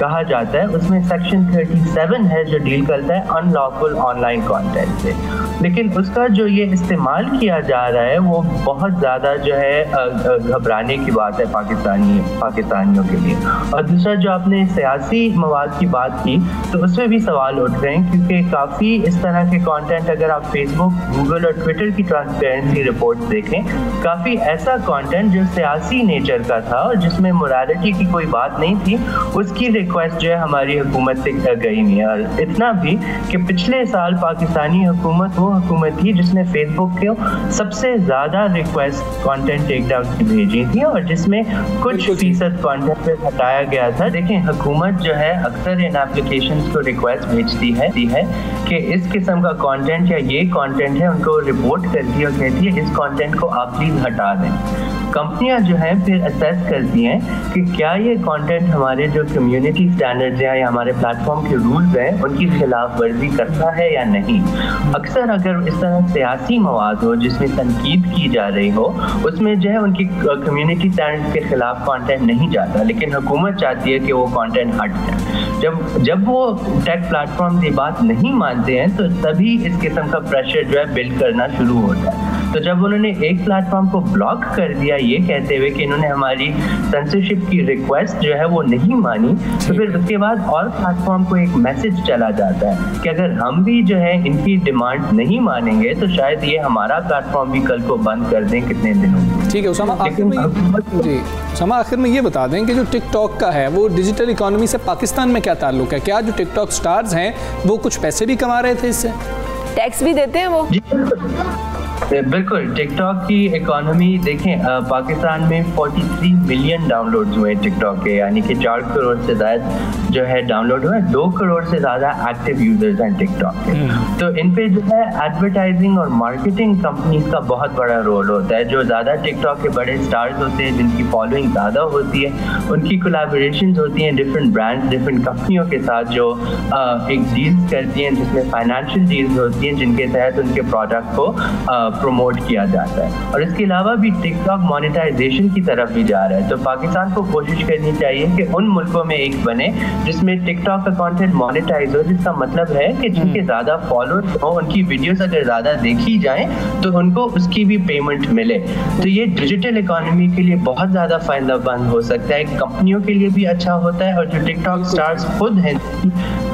कहा जाता है उसमें सेक्शन 37 है जो डील करता है अनलॉफुल ऑनलाइन कॉन्टेंट से लेकिन उसका जो ये इस्तेमाल किया जा रहा है, वो बहुत ज़्यादा जो है घबराने की बात है पाकिस्तानी, पाकिस्तानियों के लिए। और दूसरा, जो आपने सियासी मवाद की बात की तो उसमें भी सवाल उठ रहे हैं, क्योंकि काफ़ी इस तरह के कंटेंट अगर आप फेसबुक गूगल और ट्विटर की ट्रांसपेरेंसी रिपोर्ट देखें, काफ़ी ऐसा कंटेंट जो सियासी नेचर का था और जिसमें मोरालिटी की कोई बात नहीं थी, उसकी रिक्वेस्ट जो है हमारी हुकूमत से गई नहीं और इतना भी कि पिछले साल पाकिस्तानी हुकूमत वो हुकूमत थी जिसने फेसबुक को सबसे ज़्यादा रिक्वेस्ट कंटेंट टेक डाउन की भेजी थी और जिसमें कुछ फ़ीसद कंटेंट पे हटाया गया था। देखें हुकूमत जो है अक्सर इन एप्लीकेशन को रिक्वेस्ट भेजती है दी है कि इस किस्म का कंटेंट या ये कंटेंट है उनको रिपोर्ट करती है और कहती है इस कंटेंट को आप प्लीज़ हटा दें। कंपनियाँ जो हैं फिर असेस करती हैं कि क्या ये कंटेंट हमारे जो कम्युनिटी स्टैंडर्ड्स हैं या हमारे प्लेटफॉर्म के रूल्स हैं उनकी खिलाफ वर्जी करता है या नहीं। अक्सर अगर इस तरह सियासी मवाद हो जिसमें तनकीद की जा रही हो, उसमें जो है उनकी कम्युनिटी स्टैंडर्ड्स के खिलाफ कंटेंट नहीं जाता, लेकिन हुकूमत चाहती है कि वो कंटेंट हट जाए। जब जब वो टेक प्लेटफॉर्म की बात नहीं मानते हैं तो तभी इस किस्म का प्रेशर जो है बिल्ड करना शुरू होता है। तो जब उन्होंने एक प्लेटफॉर्म को ब्लॉक कर दिया ये कहते हुए कि इन्होंने हमारी सेंसरशिप की रिक्वेस्ट जो है वो नहीं मानी तो फिर उसके बाद और प्लेटफॉर्म को एक मैसेज चला जाता है कि अगर हम भी जो है इनकी डिमांड नहीं मानेंगे तो शायद ये हमारा प्लेटफॉर्म भी कल को बंद कर दें कितने दिनों ठीक है उसामा आखिर में जी उसामा आखिर में ये बता दें कि जो टिकटॉक का है वो डिजिटल इकोनॉमी से पाकिस्तान में क्या ताल्लुक है? क्या जो टिकटॉक स्टार्स हैं वो कुछ पैसे भी कमा रहे थे इससे? टैक्स भी देते हैं वो? बिल्कुल टिकटॉक की इकोनॉमी देखें पाकिस्तान में 43 मिलियन डाउनलोड्स हुए टिकटॉक के यानी कि चार करोड़ से ज़्यादा जो है डाउनलोड हुए दो करोड़ से ज़्यादा एक्टिव यूज़र्स हैं टिकटॉक के। तो इन पे जो है एडवर्टाइजिंग और मार्केटिंग कंपनीज़ का बहुत बड़ा रोल होता है जो ज़्यादा टिकटॉक के बड़े स्टार्स होते हैं जिनकी फॉलोइंग ज़्यादा होती है उनकी कोलाबोरेशन होती हैं डिफरेंट ब्रांड्स डिफरेंट कंपनियों के साथ जो एक डील्स करती हैं जिसमें फाइनेंशियल डील्स होती हैं जिनके तहत उनके प्रोडक्ट को प्रमोट किया जाता है। और इसके अलावा भी टिकटॉक मोनेटाइजेशन की तरफ़ भी जा रहा है। तो पाकिस्तान को कोशिश करनी चाहिए कि उन मुल्कों में एक बने जिसमें टिकटॉक का कंटेंट मोनेटाइज हो जिसका मतलब है कि जिनके हम्म। ज़्यादा फॉलोअर्स हो उनकी वीडियोस अगर ज़्यादा देखी जाए तो उनको उसकी भी पेमेंट मिले। तो ये डिजिटल इकोनॉमी के लिए बहुत ज़्यादा फ़ायदेमंद हो सकता है। कंपनियों के लिए भी अच्छा होता है और जो टिकटॉक स्टार्स खुद हैं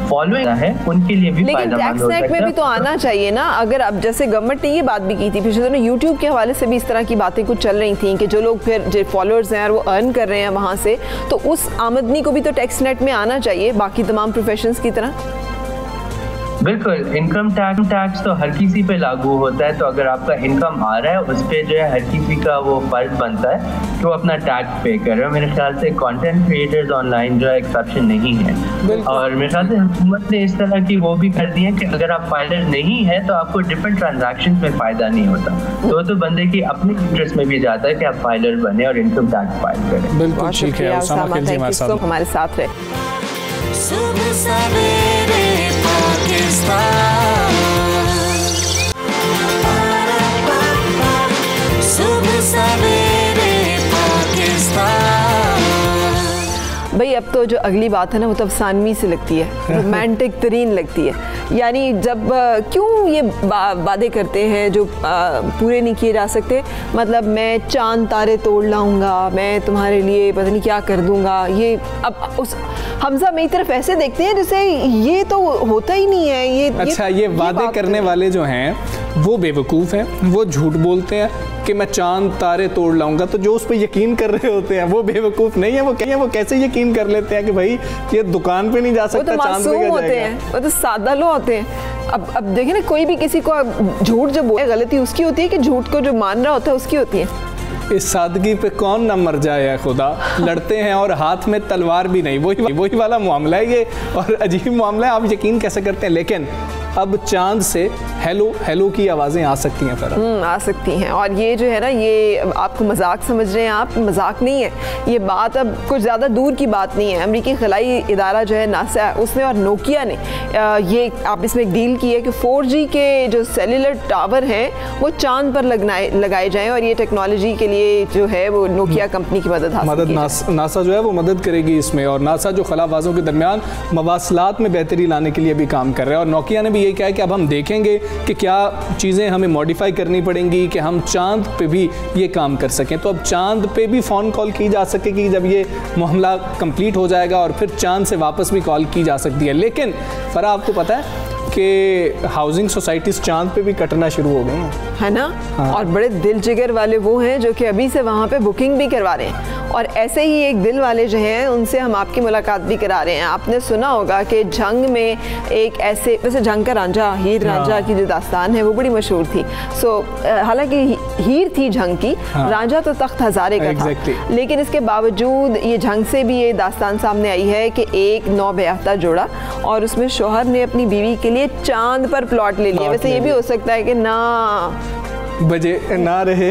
फॉलोइंग है उनके लिए भी लेकिन टैक्स नेक में भी तो आना चाहिए ना। अगर अब जैसे गवर्नमेंट ने ये बात भी की थी। पिछले दिनों यूट्यूब के हवाले से भी इस तरह की बातें कुछ चल रही थी कि जो लोग फिर जो फॉलोअर्स हैं वो अर्न कर रहे हैं वहाँ से तो उस आमदनी को भी तो टैक्स नेट में आना चाहिए, बाकी तमाम प्रोफेशन की तरह। बिल्कुल इनकम टैक्स टैक्स तो हर किसी पे लागू होता है तो अगर आपका इनकम आ रहा है उस पर जो है हर किसी का वो फ़र्ज़ बनता है कि वो अपना टैक्स पे करे मेरे ख्याल से कंटेंट क्रिएटर्स ऑनलाइन जो है एक्सेप्शन नहीं है। और मेरे ख्याल से हुकूमत ने इस तरह की वो भी कर दी है कि अगर आप फाइलर नहीं है तो आपको डिफरेंट ट्रांजेक्शन में फ़ायदा नहीं होता। तो तो बंदे की अपने इंटरेस्ट में भी जाता है कि आप फाइलर बने और इनकम टैक्स फ़ाइल करें। बिल्कुल ठीक है हमारे साथ रहे। सुबह सवेरे पाकिस्तान सुबह सवेरे भाई अब तो जो अगली बात है ना वो तो अफसानवी से लगती है रोमांटिक *laughs* तरीन लगती है। यानी जब क्यों ये वादे करते हैं जो आ, पूरे नहीं किए जा सकते? मतलब मैं चाँद तारे तोड़ लाऊँगा मैं तुम्हारे लिए पता नहीं क्या कर दूँगा ये अब उस हमजा मेरी तरफ़ ऐसे देखते हैं जैसे ये तो होता ही नहीं है ये अच्छा ये, ये वादे ये करने वाले जो हैं वो बेवकूफ़ हैं वो झूठ बोलते हैं कि मैं चाँद तारे तोड़ लाऊँगा तो जो उस पर यकीन कर रहे होते हैं वो बेवकूफ़ नहीं है वो कहीं वो कैसे यकीन कर लेते हैं कि भाई ये दुकान पे नहीं जा सकता तो चाँद पे होते हैं वो तो सादा लो होते हैं। अब अब देखिए ना कोई भी किसी को झूठ जो बोले गलती उसकी होती है कि झूठ को जो मान रहा होता है उसकी होती है? इस सादगी पे कौन ना मर जाए खुदा? *laughs* लड़ते हैं और हाथ में तलवार भी नहीं। वही वही वाला मामला है ये और अजीब मामला है आप यकीन कैसे करते हैं? लेकिन अब चाँद से हेलो हेलो की आवाज़ें आ सकती हैं फरा हम्म, आ सकती हैं। और ये जो है ना ये आपको मज़ाक समझ रहे हैं आप मज़ाक नहीं है। ये बात अब कुछ ज़्यादा दूर की बात नहीं है। अमरीकी खलाई इदारा जो है नासा उसने और नोकिया ने ये आप इसमें एक डील की है कि फोर के जो सेलुलर टावर हैं वो चाँद पर लगनाए लगाए जाएँ और ये टेक्नोलॉजी के लिए जो है वो नोकिया कंपनी की मदद मदद नासा जो है वो मदद करेगी इसमें। और नासा जो खलाबाजों के दरमियान मवासलात में बेहतरी लाने के लिए भी काम कर रहा है। और नोकिया ने भी ये क्या है कि अब हम देखेंगे कि क्या चीज़ें हमें मॉडिफाई करनी पड़ेंगी कि हम चाँद पे भी ये काम कर सकें। तो अब चाँद पे भी फ़ोन कॉल की जा सकेगी जब ये मामला कंप्लीट हो जाएगा और फिर चाँद से वापस भी कॉल की जा सकती है। लेकिन, फ़रा, आपको पता है कि हाउसिंग सोसाइटीज चाँद पे भी कटना शुरू हो गई हैं। है ना? हाँ। और बड़े दिल जिगर वाले वो हैं जो कि अभी से वहाँ पे बुकिंग भी करवा रहे हैं। और ऐसे ही एक दिल वाले जो हैं उनसे हम आपकी मुलाकात भी करा रहे हैं। आपने सुना होगा कि जंग में एक ऐसे वैसे जंग का रांझा हीर रांझा हाँ। की जो दास्तान है वो बड़ी मशहूर थी। सो हालाँकि हीर थी जंग की हाँ। राजा तो तख्त हजारे का Exactly. था लेकिन इसके बावजूद ये जंग से भी ये दास्तान सामने आई है कि एक नौ ब्याहता जोड़ा और उसमें शोहर ने अपनी बीवी के लिए चाँद पर प्लॉट ले लिया वैसे ये भी हो सकता है कि ना बजे ना रहे।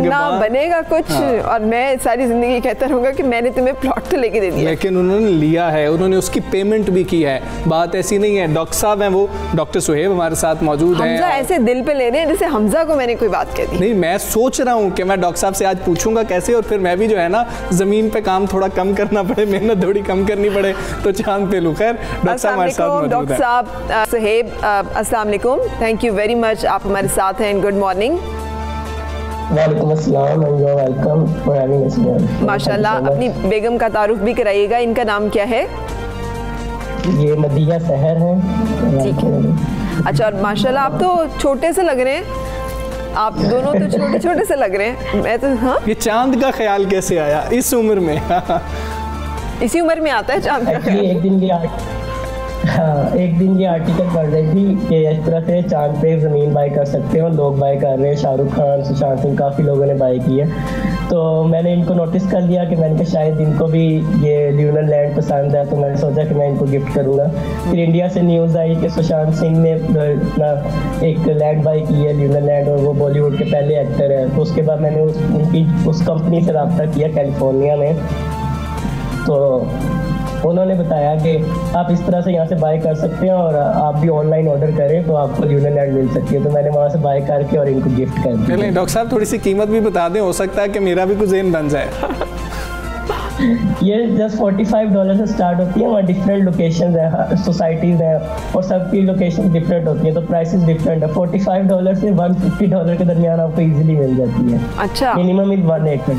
ना बनेगा कुछ हाँ। और मैं सारी ज़िंदगी कहता रहूँगा कि मैंने तुम्हें प्लॉट तो लेके दे दिया। लेकिन उन्होंने लिया है उन्होंने उसकी पेमेंट भी की है। बात ऐसी नहीं है डॉक्टर साहब हैं वो डॉक्टर सुहेब हमारे साथ मौजूद हैं। हमजा ऐसे दिल पे ले रहे हैं जैसे हमजा को मैंने कोई बात कह दी। नहीं मैं सोच रहा हूँ कि मैं डॉक्टर साहब से आज पूछूँगा कैसे और फिर मैं भी जो है ना ज़मीन पे काम थोड़ा कम करना पड़े मेहनत थोड़ी कम करनी पड़े तो चाँद पे लूँ। खैर डॉक्टर साहब हमारे साथ डॉक्टर साहब सुहेब अ, वालेकुम थैंक यू वेरी मच आप हमारे साथ हैं गुड मॉर्निंग वालेकुम अस्सलाम and you are welcome for having us here माशाल्लाह अपनी बेगम का तारुफ भी कराइएगा इनका नाम क्या है? ये मदिया शहर है। ठीक है। अच्छा और माशाल्लाह आप तो छोटे से लग रहे हैं। आप दोनों तो छोटे छोटे से लग रहे हैं। मैं तो हाँ? ये चाँद का ख्याल कैसे आया? इस उम्र में। इसी उम्र में आता है चाँद का एक्चुअली एक दिन आर्ट- हाँ एक दिन ये आर्टिकल पढ़ रही थी कि इस तरह से चाँद पे ज़मीन बाई कर सकते हो, लोग बाई कर रहे हैं। शाहरुख खान, सुशांत सिंह, काफ़ी लोगों ने बाई की है। तो मैंने इनको नोटिस कर लिया कि मैंने कहा, शायद इनको भी ये ल्यूनर लैंड पसंद है। तो मैंने सोचा कि मैं इनको गिफ्ट करूँगा। फिर इंडिया से न्यूज़ आई कि सुशांत सिंह ने अपना एक लैंड बाई की है ल्यूनर लैंड और वो बॉलीवुड के पहले एक्टर है। तो उसके बाद मैंने उनकी, उस कंपनी से रब्ता किया कैलिफ़ोर्निया में। तो उन्होंने बताया कि आप इस तरह से यहाँ से बाय कर सकते हैं और आप भी ऑनलाइन ऑर्डर करें तो आपको ल्यूनर लैंड मिल सकती है। तो मैंने वहाँ से बाय करके और इनको गिफ्ट कर दिया। डॉक्टर साहब, थोड़ी सी कीमत भी बता दें। हो सकता है कि मेरा भी कुछ जेन बन जाए। *laughs* ये जस्ट 45 डॉलर से स्टार्ट होती है वहाँ डिफरेंट लोकेशन है सोसाइटीज़ हैं और सबकी लोकेशन डिफरेंट होती है तो प्राइसेस डिफरेंट है। 45 डॉलर से 150 डॉलर के दरमियान आपको इजीली मिल जाती है। अच्छा। मिनिमम इज़ वन एकड़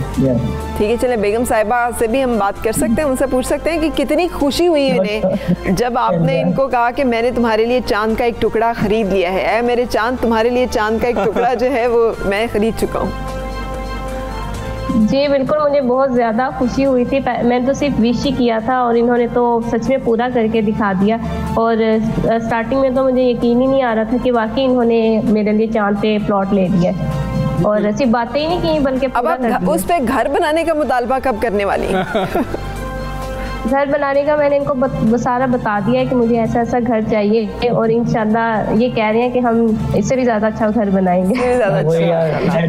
ठीक है चले बेगम साहिबा से भी हम बात कर सकते हैं उनसे पूछ सकते हैं कि कितनी खुशी हुई इन्हें *laughs* जब आपने इनको कहा कि मैंने तुम्हारे लिए चाँद का एक टुकड़ा खरीद लिया है। मेरे चाँद तुम्हारे लिए चाँद का एक *laughs* टुकड़ा जो है वो मैं खरीद चुका हूँ। जी बिल्कुल मुझे बहुत ज़्यादा खुशी हुई थी मैंने तो सिर्फ़ विश ही किया था और इन्होंने तो सच में पूरा करके दिखा दिया और स्टार्टिंग में तो मुझे यकीन ही नहीं आ रहा था कि वाकई इन्होंने मेरे लिए चाँद पे प्लॉट ले लिया और सिर्फ़ बातें ही नहीं की बल्कि अब आप। उस पर घर बनाने का मुतालबा कब करने वाली हैं? *laughs* घर बनाने का मैंने इनको बत, सारा बता दिया है कि मुझे ऐसा ऐसा घर चाहिए और इंशाल्लाह ये कह रहे हैं कि हम इससे भी ज़्यादा अच्छा घर बनाएँगे। ये अच्छा।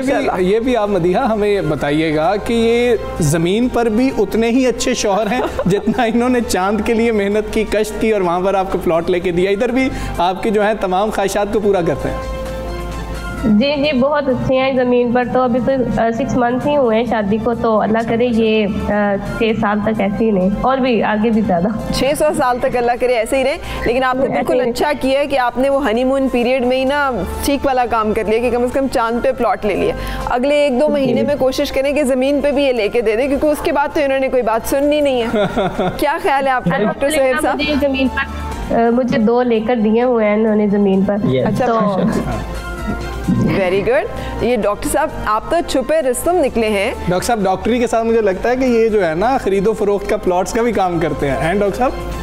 भी ये भी आप मदीहा हमें बताइएगा कि ये ज़मीन पर भी उतने ही अच्छे शोहर हैं जितना इन्होंने चाँद के लिए मेहनत की कष्ट की और वहाँ पर आपको प्लॉट लेके दिया। इधर भी आपकी जो है तमाम ख्वाहिशात को पूरा करते हैं। जी जी बहुत अच्छे हैं ज़मीन पर। तो अभी तो सिक्स मंथ ही हुए हैं शादी को तो अल्लाह करे ये अ, छः साल तक ऐसे ही नहीं और भी आगे भी ज़्यादा। 600 साल तक अल्लाह करे ऐसे ही रहे। लेकिन आपने बिल्कुल अच्छा किया है कि आपने वो हनीमून पीरियड में ही ना ठीक वाला काम कर लिया कि कम से कम चाँद पे प्लॉट ले लिया। अगले एक दो महीने में कोशिश करें कि ज़मीन पे भी ये लेके दे दे क्योंकि उसके बाद तो इन्होंने कोई बात सुननी नहीं है। *laughs* क्या ख्याल है आपका डॉक्टर सोहेब साहब? मुझे ज़मीन पर मुझे दो लेकर दिए हुए हैं इन्होंने ज़मीन पर। अच्छा, तो वेरी गुड ये डॉक्टर साहब आप तो छुपे रिस्तम निकले हैं। डॉक्टर साहब डॉक्टरी के साथ मुझे लगता है कि ये जो है ना खरीदो फरोख्त का प्लॉट्स का भी काम करते हैं। एंड डॉक्टर साहब?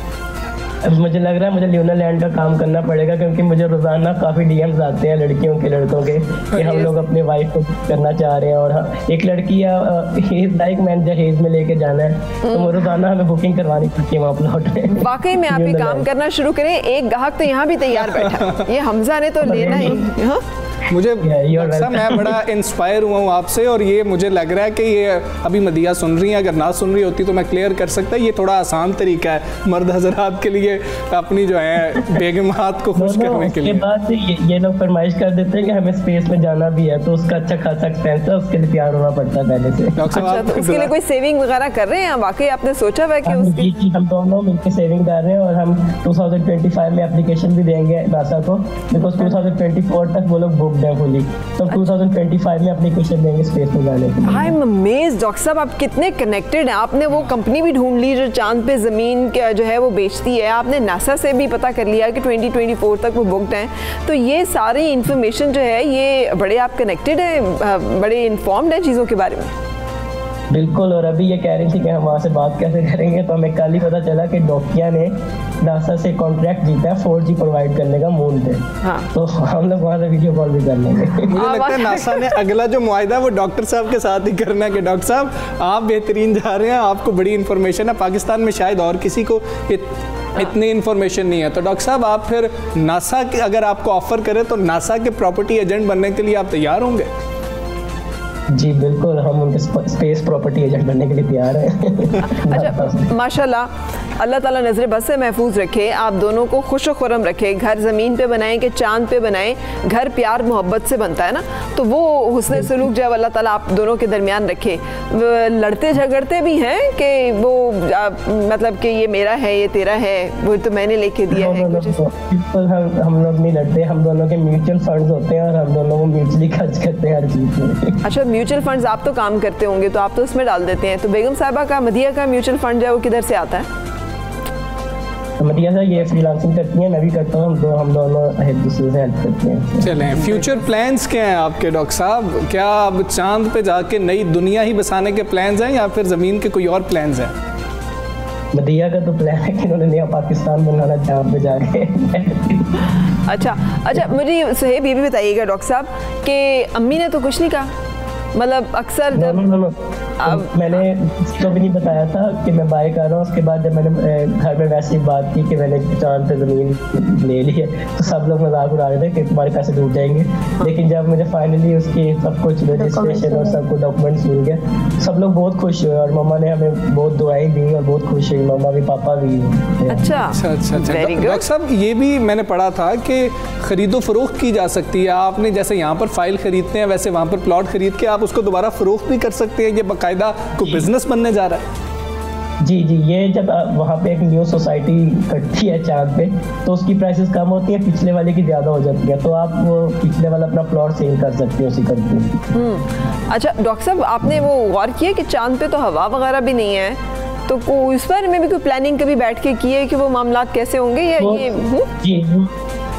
अब मुझे लग रहा है मुझे ल्यूनर लैंड का काम करना पड़ेगा क्योंकि मुझे रोज़ाना काफ़ी डीएम्स आते हैं लड़कियों के लड़कों के कि हम लोग अपने वाइफ को करना चाह रहे हैं और हाँ, एक लड़की है लाइक मैंने जहेज में लेके जाना है। तो वो रोज़ाना हमें बुकिंग करवानी पड़ती है वहाँ प्लॉट में वाकई में आप ये काम करना शुरू करें एक ग्राहक तो यहाँ भी तैयार बैठा। है। ये हमजा ने तो *laughs* लेना हाँ? मुझे Yeah, you're मैं बड़ा इंस्पायर हुआ हूँ आपसे और ये मुझे लग रहा है कि ये अभी मदिया सुन रही हैं अगर ना सुन रही होती तो मैं क्लियर कर सकता ये थोड़ा आसान तरीका है मर्द हजरात के लिए अपनी जो है बेगमात को खुश करने के लिए। बाद ये, ये लोग फरमाइश कर देते हैं कि हमें स्पेस में जाना भी है तो उसका अच्छा खासा एक्सपेंस है उसके लिए तैयार होना पड़ता है पहले से। अच्छा तो उसके लिए कोई सेविंग वगैरह कर रहे हैं वाकई आपने सोचा हुआ है कि हम उसकी हम दोनों मिलकर सेविंग कर रहे हैं और हम 2025 में एप्लीकेशन भी देंगे नासा को बिकॉज़ 2024 तक वो लोग बुक होली तो 2025 में एप्लीकेशन देंगे स्पेस में जाने आई एम डॉक्टर साहब, आप कितने कनेक्टेड हैं। आपने वो कंपनी भी ढूंढ ली जो चाँद पे ज़मीन जो है वो बेचती है। आपने नासा से भी पता कर लिया कि 2024 तक वो बुक्ड हैं। तो ये सारी इन्फॉर्मेशन जो है, ये बड़े आप कनेक्टेड हैं बड़े इन्फॉर्म्ड हैं चीज़ों के बारे में? बिल्कुल और अभी ये कह रही थी कि हम वहाँ से बात कैसे करेंगे तो हमें कल ही पता चला कि नोकिया ने नासा से कॉन्ट्रैक्ट जीता है फोर जी प्रोवाइड करने का मून पे। हाँ। तो हम लोग वहाँ से वीडियो कॉल भी कर लेंगे। मुझे लगता है नासा ने अगला जो मुआदा है वो डॉक्टर साहब के साथ ही करना है कि डॉक्टर साहब आप बेहतरीन जा रहे हैं आपको बड़ी इन्फॉर्मेशन है पाकिस्तान में शायद और किसी को इत, इतनी इन्फॉर्मेशन नहीं है। तो डॉक्टर साहब आप फिर नासा के अगर आपको ऑफ़र करें तो नासा के प्रॉपर्टी एजेंट बनने के लिए आप तैयार होंगे? जी बिल्कुल हम उनके स्पेस प्रॉपर्टी एजेंट बनने के लिए तैयार हैं। *laughs* अच्छा *laughs* माशाल्लाह अल्लाह ताला नज़र बस से महफूज रखे आप दोनों को खुश खुरम रखे घर ज़मीन पे बनाएँ कि चाँद पे बनाएँ घर प्यार मोहब्बत से बनता है ना? तो वो हुस्न सलूक जो अल्लाह ताला आप दोनों के दरमियान रखे। लड़ते झगड़ते भी हैं कि वो आ, मतलब कि ये मेरा है ये तेरा है वो तो मैंने लेके दिया है बिल्कुल हम हम लोग नहीं लड़ते हम दोनों के म्यूचुअल फंड्स होते हैं और हम दोनों को म्यूचुअली खर्च करते हैं हर चीज़ में। अच्छा म्यूचुअल फंड्स आप तो काम करते होंगे तो आप तो उसमें डाल देते हैं। तो बेगम साहिबा का मदिया का म्यूचुअल फंड जो है वो किधर से आता है? मदिया सर ये फ्रीलांसिंग करती हैं मैं भी करता हूँ दो हम दोनों एक दूसरे से हेल्प करते हैं। चलें फ्यूचर प्लान्स क्या हैं आपके डॉक्टर साहब? क्या अब चाँद पे जाके नई दुनिया ही बसाने के प्लान्स हैं या फिर ज़मीन के कोई और प्लान्स हैं? मदिया का तो प्लान है कि उन्होंने नया पाकिस्तान बनाना चाँद पे जाके। अच्छा अच्छा मुझे सुहेब ये भी बताइएगा डॉक्टर साहब कि अम्मी ने तो कुछ नहीं कहा। मतलब अक्सर जब नो मैंने को भी नहीं बताया था कि मैं बाय कर रहा हूँ। उसके बाद जब मैंने घर में वैसे ही बात की कि मैंने चाँद पे ज़मीन ले ली है तो सब लोग मज़ाक उड़ा रहे थे कि तुम्हारे पैसे डूब जाएँगे। लेकिन जब मुझे फाइनली उसकी सब कुछ रजिस्ट्रेशन और सब कुछ डॉक्यूमेंट्स मिल गए सब लोग बहुत खुश हुए और मम्मा ने हमें बहुत दुआएँ दी और बहुत खुश हुई। मम्मा भी पापा भी। अच्छा अच्छा अच्छा अच्छा. डॉक्टर साहब ये भी मैंने पढ़ा था कि खरीदो फरोख्त की जा सकती है। आपने जैसे यहाँ पर फ़ाइल खरीदते हैं वैसे वहाँ पर प्लॉट खरीद के आप उसको दोबारा फरोख्त भी कर सकते हैं ये बाकायदा को बिज़नेस बनने जा रहा है। जी जी ये जब वहाँ पे एक न्यू सोसाइटी कटती है चाँद पे तो उसकी प्राइसेस कम होती है पिछले वाले की ज़्यादा हो जाती है तो आप वो पिछले वाला अपना प्लॉट सेल कर सकते हो उसी कंपनी में अच्छा डॉक्टर साहब आपने वो गौर किया कि चाँद पे तो हवा वगैरह भी नहीं है? तो को इस बारे में भी कोई प्लानिंग कभी बैठ के की है कि वो मामला कैसे होंगे या ये हम्म? जी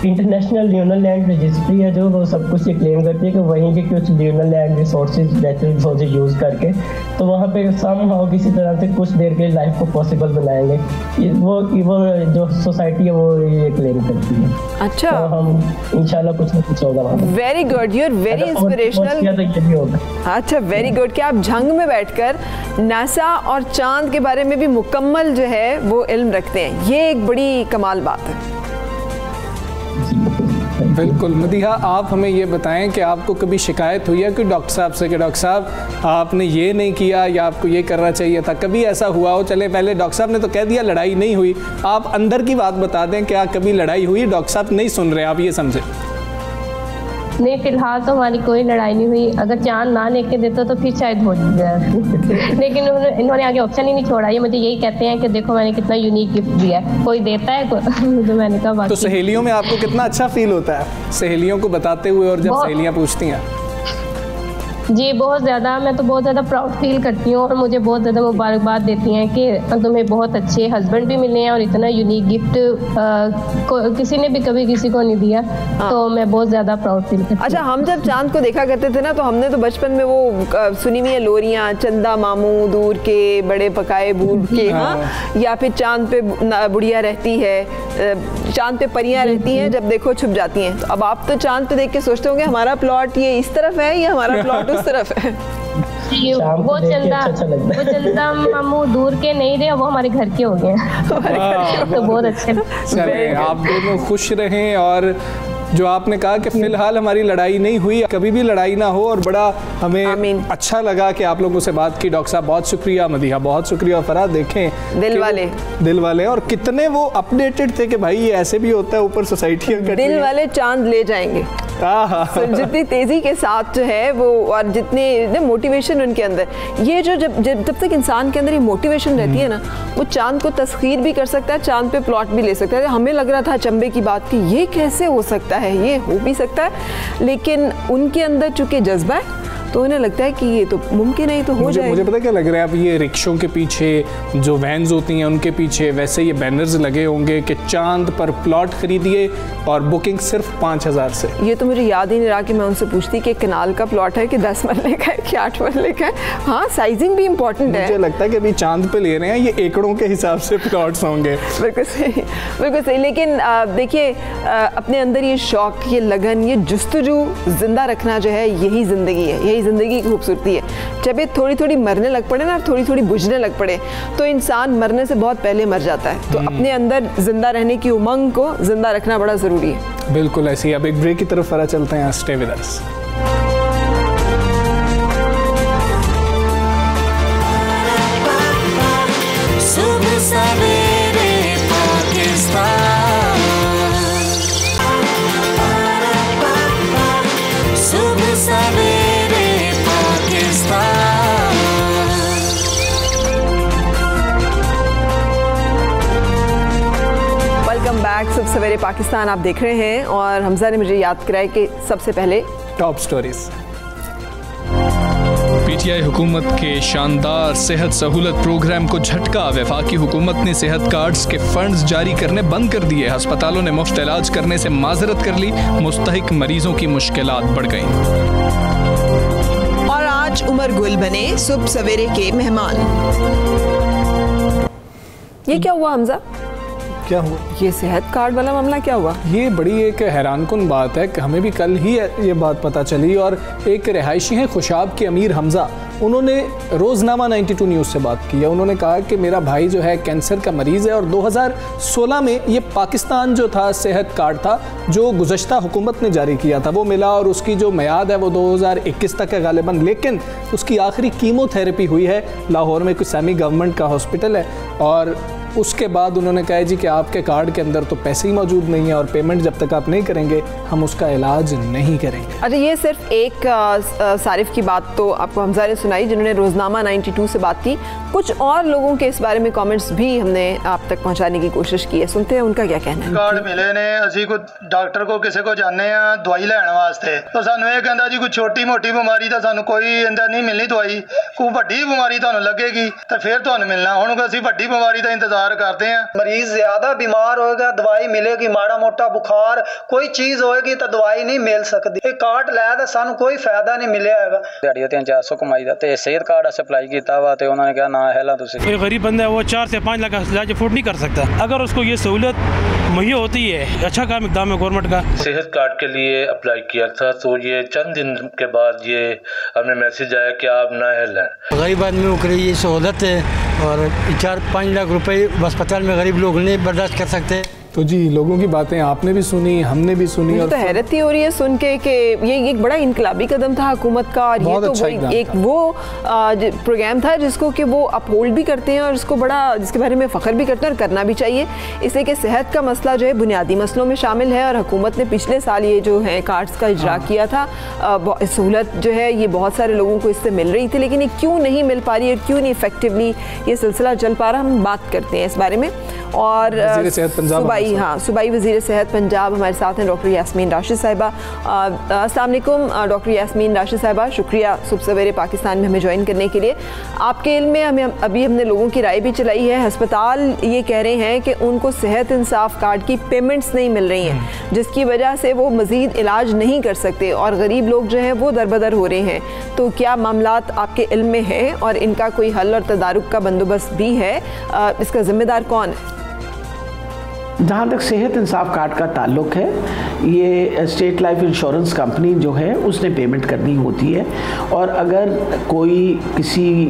इंटरनेशनल ल्यूनर लैंड रजिस्ट्री है जो वो सब कुछ ये क्लेम करती है कि वहीं के कुछ lunar land resources natural resources use करके तो वहाँ पे सम हाउ किसी तरह से कुछ देर के लाइफ को पॉसिबल बनाएँगे। वो वो जो सोसाइटी है वो ये क्लेम करती है। अच्छा। तो हम इंशाल्लाह कुछ ना कुछ होगा वहाँ very good you are very inspirational अच्छा वेरी गुड कि आप झंग में बैठकर नासा और चाँद के बारे में भी मुकम्मल जो है वो इल्म रखते हैं। ये एक बड़ी कमाल बात है। बिल्कुल। मदीहा, आप हमें ये बताएँ कि आपको कभी शिकायत हुई है कि डॉक्टर साहब से कि डॉक्टर साहब, आपने ये नहीं किया या आपको ये करना चाहिए था? कभी ऐसा हुआ हो? चले, पहले डॉक्टर साहब ने तो कह दिया लड़ाई नहीं हुई। आप अंदर की बात बता दें, क्या कभी लड़ाई हुई? डॉक्टर साहब नहीं सुन रहे, आप ये समझे। नहीं फ़िलहाल तो हमारी कोई लड़ाई नहीं हुई। अगर चाँद ना लेके देते तो फिर शायद हो जाए *laughs* लेकिन इन्होंने आगे ऑप्शन ही नहीं छोड़ा। ये मुझे यही कहते हैं कि देखो मैंने कितना यूनिक गिफ्ट दिया है। कोई देता है कोई *laughs* तो मैंने कहा तो सहेलियों में आपको कितना अच्छा फील होता है? सहेलियों को बताते हुए और जब सहेलियाँ पूछती हैं। जी बहुत ज़्यादा। मैं तो बहुत ज़्यादा प्राउड फील करती हूँ और मुझे बहुत ज़्यादा मुबारकबाद देती हैं कि तुम्हें बहुत अच्छे हस्बैंड भी मिले हैं और इतना यूनिक गिफ्ट किसी ने भी कभी किसी को नहीं दिया। हाँ। तो मैं बहुत ज़्यादा प्राउड फील करती हूँ। अच्छा हम जब चाँद को देखा करते थे ना तो हमने तो बचपन में वो सुनी हुई है लोरियाँ चंदा मामू दूर के बड़े पकाए बूढ़ के हाँ। या फिर चाँद पे बुढ़िया रहती है चाँद पे परियाँ रहती हैं जब देखो छुप जाती हैं। तो अब आप तो चाँद पे देख के सोचते होंगे हमारा प्लॉट ये इस तरफ़ है या हमारा प्लॉट उस तरफ़ है। जी, शाम वो अच्छा अच्छा लगता वो चलता मामू दूर के नहीं रहे वो हमारे घर के हो गए तो बहुत अच्छे। आप दोनों खुश रहें और जो आपने कहा कि फ़िलहाल हमारी लड़ाई नहीं हुई कभी भी लड़ाई ना हो और बड़ा हमें अच्छा लगा कि आप लोगों से बात की। डॉक्टर साहब बहुत शुक्रिया मदीहा बहुत शुक्रिया। फराज देखें दिल वाले। दिल वाले। और कितने वो अपडेटेड थे कि भाई ये ऐसे भी होता है ऊपर रही दिल वाले चाँद ले जाएँगे। जितनी तेज़ी के साथ जो है वो और जितने मोटिवेशन उनके अंदर। ये जो जब जब जब तक इंसान के अंदर ये मोटिवेशन रहती है ना वो चाँद को तस्खीर भी कर सकता है चाँद पे प्लॉट भी ले सकता है। हमें लग रहा था चंबे की बात की ये कैसे हो सकता है? ये हो भी सकता है। लेकिन उनके अंदर चूँकि जज्बा है तो उन्हें लगता है कि ये तो मुमकिन है तो हो मुझे जाए मुझे पता क्या लग रहा है? अब ये रिक्शों के पीछे जो वैन्स होती हैं उनके पीछे वैसे ये बैनर्स लगे होंगे कि चाँद पर प्लॉट खरीदिए और बुकिंग सिर्फ़ पाँच हज़ार से। ये तो मुझे याद ही नहीं रहा कि मैं उनसे पूछती कि कनाल का प्लॉट है कि दस मरले का है कि आठ मरले का है? हाँ साइजिंग भी इम्पोर्टेंट है। मुझे लगता है कि अभी चाँद पे ले रहे हैं ये एकड़ों के हिसाब से प्लॉट्स होंगे। बिल्कुल सही बिल्कुल सही। लेकिन देखिए अपने अंदर ये शौक ये लगन ये जस्तजू ज़िंदा रखना जो है यही ज़िंदगी है यही ज़िंदगी की खूबसूरती है। जब ये थोड़ी थोड़ी मरने लग पड़े ना थोड़ी थोड़ी बुझने लग पड़े तो इंसान मरने से बहुत पहले मर जाता है। तो अपने अंदर ज़िंदा रहने की उमंग को ज़िंदा रखना बड़ा ज़रूरी है। बिल्कुल ऐसे ही अब एक ब्रेक की तरफ़ फरा चलते हैं stay with us welcome back Subah Savere Pakistan आप देख रहे हैं और हमजा ने मुझे याद कराया कि सबसे पहले टॉप स्टोरीज पीटीआई हुकूमत के शानदार सेहत सहूलत प्रोग्राम को झटका वफाकी हुकूमत ने सेहत कार्ड्स के फंड्स जारी करने बंद कर दिए। अस्पतालों ने मुफ़्त इलाज करने से माजरत कर ली। मुस्तक मरीजों की मुश्किल बढ़ गईं। और आज उमर गुल बने सुबह सवेरे के मेहमान। ये क्या हुआ हमजा? क्या हुआ? ये सेहत कार्ड वाला मामला क्या हुआ? ये बड़ी एक हैरान कन बात है कि हमें भी कल ही ये बात पता चली और एक रिहायशी हैं खुशाब के अमीर हमज़ा। उन्होंने रोज़नामा 92 न्यूज़ से बात की है। उन्होंने कहा कि मेरा भाई जो है कैंसर का मरीज़ है और 2016 में ये पाकिस्तान जो था सेहत कार्ड था जो गुजश्ता हुकूमत ने जारी किया था वो मिला और उसकी जो मैयाद है वो 2021 तक है गालिबा। लेकिन उसकी आखिरी कीमोथेरेपी हुई है। लाहौर में कोई सेमी गवर्नमेंट का हॉस्पिटल है और उसके बाद उन्होंने कहा जी कि आपके कार्ड के अंदर तो पैसे ही मौजूद नहीं है और पेमेंट जब तक आप नहीं करेंगे हम उसका इलाज नहीं करेंगे अच्छा ये सिर्फ एक आ, आ, सारिफ की बात तो आपको हमजा ने सुनाई जिन्होंने रोजनामा 92 से बात की कुछ और लोगों के इस बारे में कमेंट्स भी हमने आप तक पहुंचाने की कोशिश की है सुनते हैं उनका क्या कहना है ਕਾਰਡ ਮਿਲੇ ਨੇ ਅਸੀਂ ਕੋਈ ਡਾਕਟਰ ਕੋ ਕਿਸੇ ਕੋ ਜਾਂਦੇ ਆ ਦਵਾਈ ਲੈਣ ਵਾਸਤੇ ਤਾਂ ਸਾਨੂੰ ਇਹ ਕਹਿੰਦਾ ਜੀ ਕੋਈ ਛੋਟੀ ਮੋਟੀ ਬਿਮਾਰੀ ਤਾਂ ਸਾਨੂੰ ਕੋਈ ਇਹਦਾ ਨਹੀਂ ਮਿਲਣੀ ਦਵਾਈ ਕੋਈ ਵੱਡੀ ਬਿਮਾਰੀ ਤੁਹਾਨੂੰ ਲੱਗੇਗੀ ਤਾਂ ਫਿਰ ਤੁਹਾਨੂੰ ਮਿਲਣਾ ਹੁਣ ਅਸੀਂ ਵੱਡੀ ਬਿਮਾਰੀ ਦਾ ਇੰਤਜ਼ਾਰ ਕਰਦੇ ਆ मरीज ज्यादा बीमार होएगा दवाई मिलेगी माड़ा मोटा बुखार कोई चीज होएगी तो दवाई नहीं मिल सकती ਇਹ ਕਾਰਡ ਲੈ ਤਾਂ ਸਾਨੂੰ ਕੋਈ ਫਾਇਦਾ ਨਹੀਂ ਮਿਲਿਆ ਹੈਗਾ ਦਿਹਾੜੀ ਦਾ 3-400 ਕਮਾਈ ਦਾ ਤੇ ਸਿਹਤ ਕਾਰਡ ਅਪਲਾਈ ਕੀਤਾ ਵਾ ਤੇ ਉਹਨਾਂ ਨੇ ਕਿਹਾ ਨਾ ਹੈ ਲਾ ਤੁਸੀਂ कोई गरीब बंदा है वो चार से पाँच लाख का इलाज अफोर्ड नहीं कर सकता अगर उसको ये सहूलत मुहैया होती है। अच्छा काम इकदाम है गवर्नमेंट का। सेहत कार्ड के लिए अप्लाई किया था तो ये चंद दिन के बाद ये हमें मैसेज आया कि आप नाअहल हैं गरीब आदमी के लिए ये सहूलत है और चार पाँच लाख रुपए अस्पताल में गरीब लोग नहीं बर्दाश्त कर सकते। तो जी लोगों की बातें आपने भी सुनी हमने भी सुनी और तो हैरत ही हो रही है सुन के कि ये एक बड़ा इनकलाबी कदम था हुकूमत का और ये तो अच्छा वो एक वो प्रोग्राम था जिसको कि वो अपहोल्ड भी करते हैं और इसको बड़ा जिसके बारे में फ़ख्र भी करते हैं और करना भी चाहिए। इसलिए कि सेहत का मसला जो है बुनियादी मसलों में शामिल है और हुकूमत ने पिछले साल ये जो है कार्ड्स का इजरा किया था सहूलत जो है ये बहुत सारे लोगों को इससे मिल रही थी लेकिन ये क्यों नहीं मिल पा रही और क्यों नहीं इफेक्टिवली ये सिलसिला चल पा रहा हम बात करते हैं इस बारे में। और पंजाब सूबाई हाँ सूबाई वज़ीर सेहत पंजाब हमारे साथ हैं डॉक्टर यास्मीन राशिद साहिबा। अस्सलाम वालेकुम अ, डॉक्टर यास्मीन राशिद साहिबा शुक्रिया सुबह सवेरे पाकिस्तान में हमें ज्वाइन करने के लिए। आपके इल्म में हमें अभी हमने लोगों की राय भी चलाई है हस्पताल ये कह रहे हैं कि उनको सेहत इंसाफ कार्ड की पेमेंट्स नहीं मिल रही हैं जिसकी वजह से वो मज़ीद इलाज नहीं कर सकते और गरीब लोग जो हैं वो दरबदर हो रहे हैं। तो क्या मामला आपके इल्म में हैं और इनका कोई हल और तदारुक का बंदोबस्त भी है? इसका ज़िम्मेदार कौन है? जहाँ तक सेहत इंसाफ कार्ड का ताल्लुक है, ये स्टेट लाइफ इंश्योरेंस कंपनी जो है, उसने पेमेंट करनी होती है। और अगर कोई किसी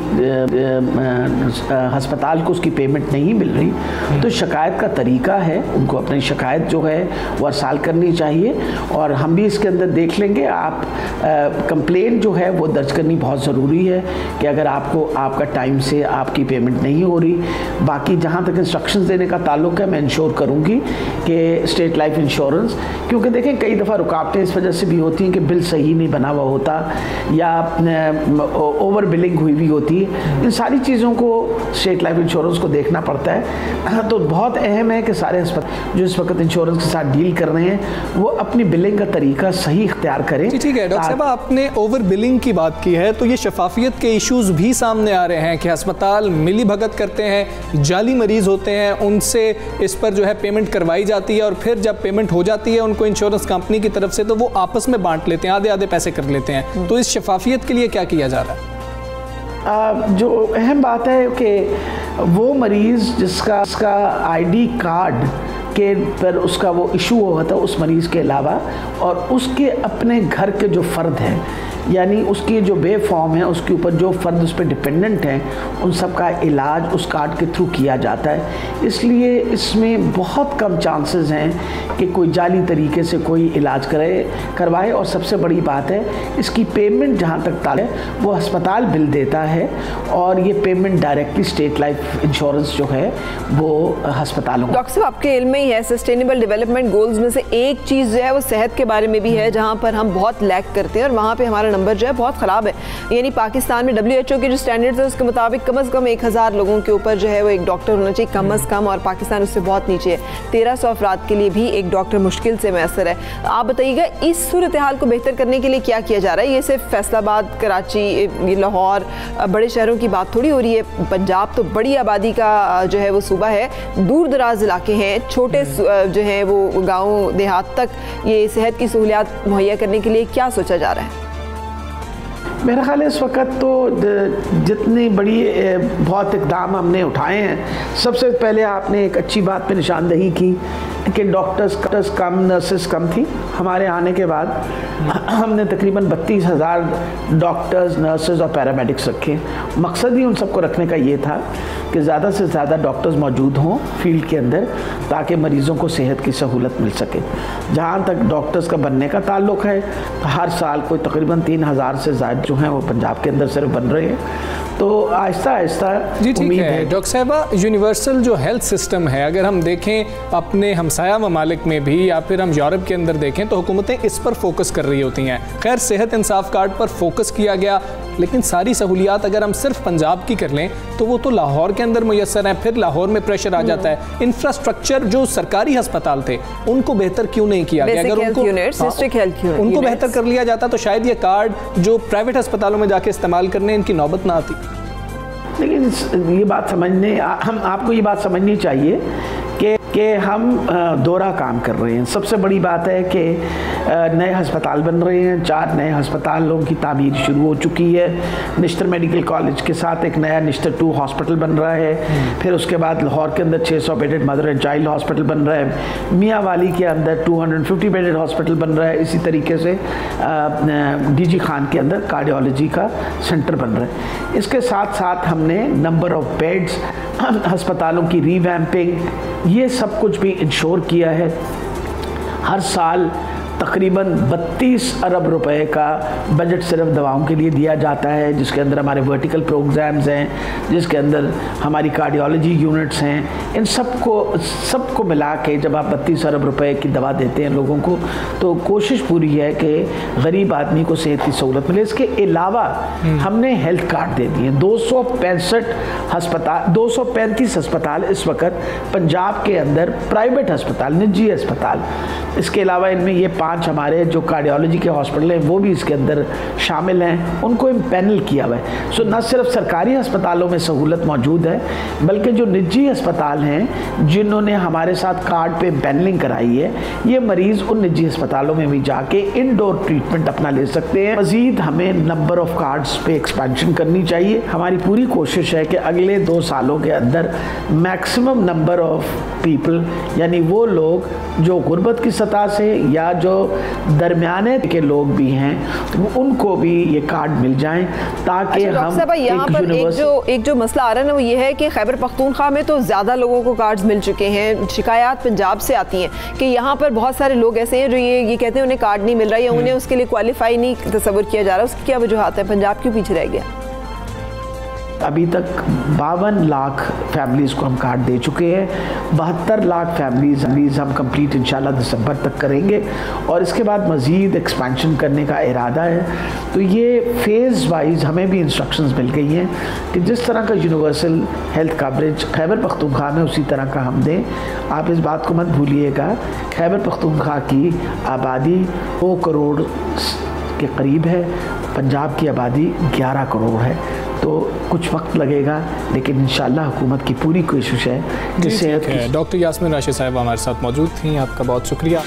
अस्पताल को उसकी पेमेंट नहीं मिल रही तो शिकायत का तरीका है, उनको अपनी शिकायत जो है, वो अरसाल करनी चाहिए। और हम भी इसके अंदर देख लेंगे, आप कंप्लेंट जो है, वो दर्ज करनी बहुत ज़रूरी है कि अगर आपको, आपका टाइम से आपकी पेमेंट नहीं हो रही। बाकी जहाँ तक इंस्ट्रक्शंस देने का ताल्लुक है, मैं इंश्योर करूँगी कि स्टेट लाइफ इंश्योरेंस क्योंकि देखें कई दफ़ा रुकावटें इस वजह से भी होती हैं कि बिल सही नहीं बना हुआ होता या ओवर बिलिंग हुई भी होती है। इन सारी चीज़ों को स्टेट लाइफ इंश्योरेंस को देखना पड़ता है। तो बहुत अहम है कि सारे अस्पताल जो इस वक्त इंश्योरेंस के साथ डील कर रहे हैं वो अपनी बिलिंग का तरीका सही इख्तियार करें। ठीक है डॉक्टर साहब आपने ओवर बिलिंग की बात की है तो ये शफाफियत के इश्यूज़ भी सामने आ रहे हैं कि अस्पताल मिली भगत करते हैं जाली मरीज़ होते हैं उनसे इस पर जो है पेमेंट करवाई जाती है और फिर जब पेमेंट हो जाती है उनको इंश्योरेंस कंपनी की तरफ़ से तो वो आपस में बांट लेते हैं आधे आधे पैसे कर लेते हैं। तो इस शफाफियत के लिए क्या किया जा रहा है? जो अहम बात है कि वो मरीज़ जिसका उसका आईडी कार्ड के पर उसका वो इशू हुआ था उस मरीज़ के अलावा और उसके अपने घर के जो फ़र्द हैं यानी उसकी जो बे फॉर्म है, उसके ऊपर जो फ़र्द उस पर डिपेंडेंट हैं, उन सब का इलाज उस कार्ड के थ्रू किया जाता है। इसलिए इसमें बहुत कम चांसेस हैं कि कोई जाली तरीके से कोई इलाज करे, करवाए और सबसे बड़ी बात है, इसकी पेमेंट जहाँ तक ताल है, वो अस्पताल बिल देता है और ये payment directly State Life Insurance जो है, वो अस्पतालों डॉक्टर साहब, आपके इल्म में ही है सस्टेनेबल डेवलपमेंट गोल्स में से एक चीज़ जो है, वो सेहत के बारे में भी है, जहाँ पर हम बहुत लैक करते हैं और वहाँ पर हमारा नंबर जो है बहुत ख़राब है। यानी पाकिस्तान में डब्ल्यू एच ओ के जो स्टैंडर्ड्स है उसके मुताबिक कम अज़ कम एक हज़ार लोगों के ऊपर जो है वो एक डॉक्टर होना चाहिए कम अज़ कम और पाकिस्तान उससे बहुत नीचे है। तेरह सौ अफराद के लिए भी एक डॉक्टर मुश्किल से मैसर है। आप बताइएगा इस सूरत हाल को बेहतर करने के लिए क्या किया जा रहा है? ये सिर्फ़ फैसलाबाद कराची लाहौर बड़े शहरों की बात थोड़ी हो रही है। पंजाब तो बड़ी आबादी का जो है वो सूबा है। दूर दराज इलाके हैं। छोटे जो है वो गाँव देहात तक ये सेहत की सहूलियात मुहैया करने के लिए क्या सोचा जा रहा है? मेरा ख्याल है इस वक्त तो जितनी बड़ी बहुत इकदाम हमने उठाए हैं, सबसे पहले आपने एक अच्छी बात पे निशानदही की कि डॉक्टर्स डॉक्टर्स कम, नर्सेस कम थी। हमारे आने के बाद हमने तकरीबन बत्तीस हज़ार डॉक्टर्स नर्सेज और पैरामेडिक्स रखे। मकसद ही उन सबको रखने का ये था कि ज़्यादा से ज़्यादा डॉक्टर्स मौजूद हों फ़ील्ड के अंदर ताकि मरीज़ों को सेहत की सहूलत मिल सके। जहाँ तक डॉक्टर्स का बनने का ताल्लुक है हर साल कोई तकरीबन तीन हज़ार से ज़्यादा जो हैं वो पंजाब के अंदर सिर्फ़ बन रहे हैं। तो आहिस्ता आहिस्ता जी ठीक है। डॉक्टर साहबा यूनिवर्सल जो हेल्थ सिस्टम है अगर हम देखें अपने हमसाया ममालिक में भी या फिर हम यूरोप के अंदर देखें तो हुकूमतें इस पर फोकस कर रही होती हैं। खैर सेहत इंसाफ कार्ड पर फोकस किया गया लेकिन सारी सहूलियात अगर हम सिर्फ़ पंजाब की कर लें तो वो तो लाहौर के अंदर मैसर हैं फिर लाहौर में प्रेशर आ जाता है। इंफ्रास्ट्रक्चर जो सरकारी अस्पताल थे उनको बेहतर क्यों नहीं किया गया? अगर उनको हाँ, उनको बेहतर कर लिया जाता तो शायद ये कार्ड जो प्राइवेट अस्पतालों में जाके इस्तेमाल करने इनकी नौबत ना आती। लेकिन ये बात समझने हम आपको ये बात समझनी चाहिए कि कि हम दोहरा काम कर रहे हैं। सबसे बड़ी बात है कि नए अस्पताल बन रहे हैं। चार नए अस्पतालों की तामीर शुरू हो चुकी है। निश्तर मेडिकल कॉलेज के साथ एक नया निश्तर टू हॉस्पिटल बन रहा है। फिर उसके बाद लाहौर के अंदर 600 bedded mother and child hospital बन रहा है। मियाँ वाली के अंदर 250 बेडेड हॉस्पिटल बन रहा है। इसी तरीके से डी जी खान के अंदर कार्डियोलॉजी का सेंटर बन रहा है। इसके साथ साथ हमने नंबर ऑफ़ बेड्स अस्पतालों की रीवैम्पिंग ये सब कुछ भी इंश्योर किया है। हर साल तकरीबन 32 अरब रुपए का बजट सिर्फ़ दवाओं के लिए दिया जाता है जिसके अंदर हमारे वर्टिकल प्रोग्राम्स हैं जिसके अंदर हमारी कार्डियोलॉजी यूनिट्स हैं। इन सबको सबको मिला के जब आप बत्तीस अरब रुपए की दवा देते हैं लोगों को तो कोशिश पूरी है कि गरीब आदमी को सेहत की सहूलत मिले। इसके अलावा हमने हेल्थ कार्ड दे दिए। दो सौ पैंसठ अस्पताल दो सौ पैंतीस अस्पताल इस वक्त पंजाब के अंदर प्राइवेट अस्पताल निजी अस्पताल। इसके अलावा इनमें ये पाँच हमारे जो कार्डियोलॉजी के हॉस्पिटल हैं, वो भी इसके अंदर शामिल हैं। उनको पैनल किया हुआ है। सो न सिर्फ़ सरकारी अस्पतालों में सहूलत मौजूद है, बल्कि जो निजी अस्पताल हैं, जिन्होंने हमारे साथ कार्ड पे पैनलिंग कराई है, ये मरीज़ उन निजी अस्पतालों में भी जाके इनडोर ट्रीटमेंट अपना ले सकते हैं। मज़ीद हमें नंबर ऑफ़ कार्ड्स पे एक्सपेंशन करनी चाहिए। हमारी पूरी कोशिश है कि अगले दो सालों के अंदर मैक्सिमम नंबर ऑफ़ पीपल यानी वो लोग जो गुर्बत की सतह से या जो दरमियाने के लोग भी हैं तो उनको भी ये कार्ड मिल जाएँ ताकि अच्छा, हम यहाँ पर एक जो एक जो मसला आ रहा है ना वो ये है कि खैबर पख्तूनख्वा में तो ज़्यादा लोगों को कार्ड्स मिल चुके हैं शिकायत पंजाब से आती हैं कि यहाँ पर बहुत सारे लोग ऐसे हैं जो ये ये कहते हैं उन्हें कार्ड नहीं मिल रहा या उन्हें उसके लिए क्वालिफाई नहीं तस्वर किया जा रहा उसकी क्या वजूहत है? पंजाब क्यों पीछे रह गया? अभी तक बावन लाख फैमिलीज़ को हम कार्ड दे चुके हैं। बहत्तर लाख फैमिलीज़ फैमिलीज़ हम कंप्लीट इंशाल्लाह दिसंबर तक करेंगे। और इसके बाद मज़ीद एक्सपेंशन करने का इरादा है। तो ये फ़ेज़ वाइज हमें भी इंस्ट्रक्शंस मिल गई हैं कि जिस तरह का universal health coverage Khyber Pakhtunkhwa में उसी तरह का हम दें। आप इस बात को मत भूलिएगा, खैबर पख्तूनख्वा की आबादी दो करोड़ के करीब है, पंजाब की आबादी 11 करोड़ है। तो कुछ वक्त लगेगा लेकिन इन हुकूमत की पूरी कोशिश है कि सेहत डॉक्टर यासमिन राशि साहब हमारे साथ मौजूद थी आपका बहुत शुक्रिया।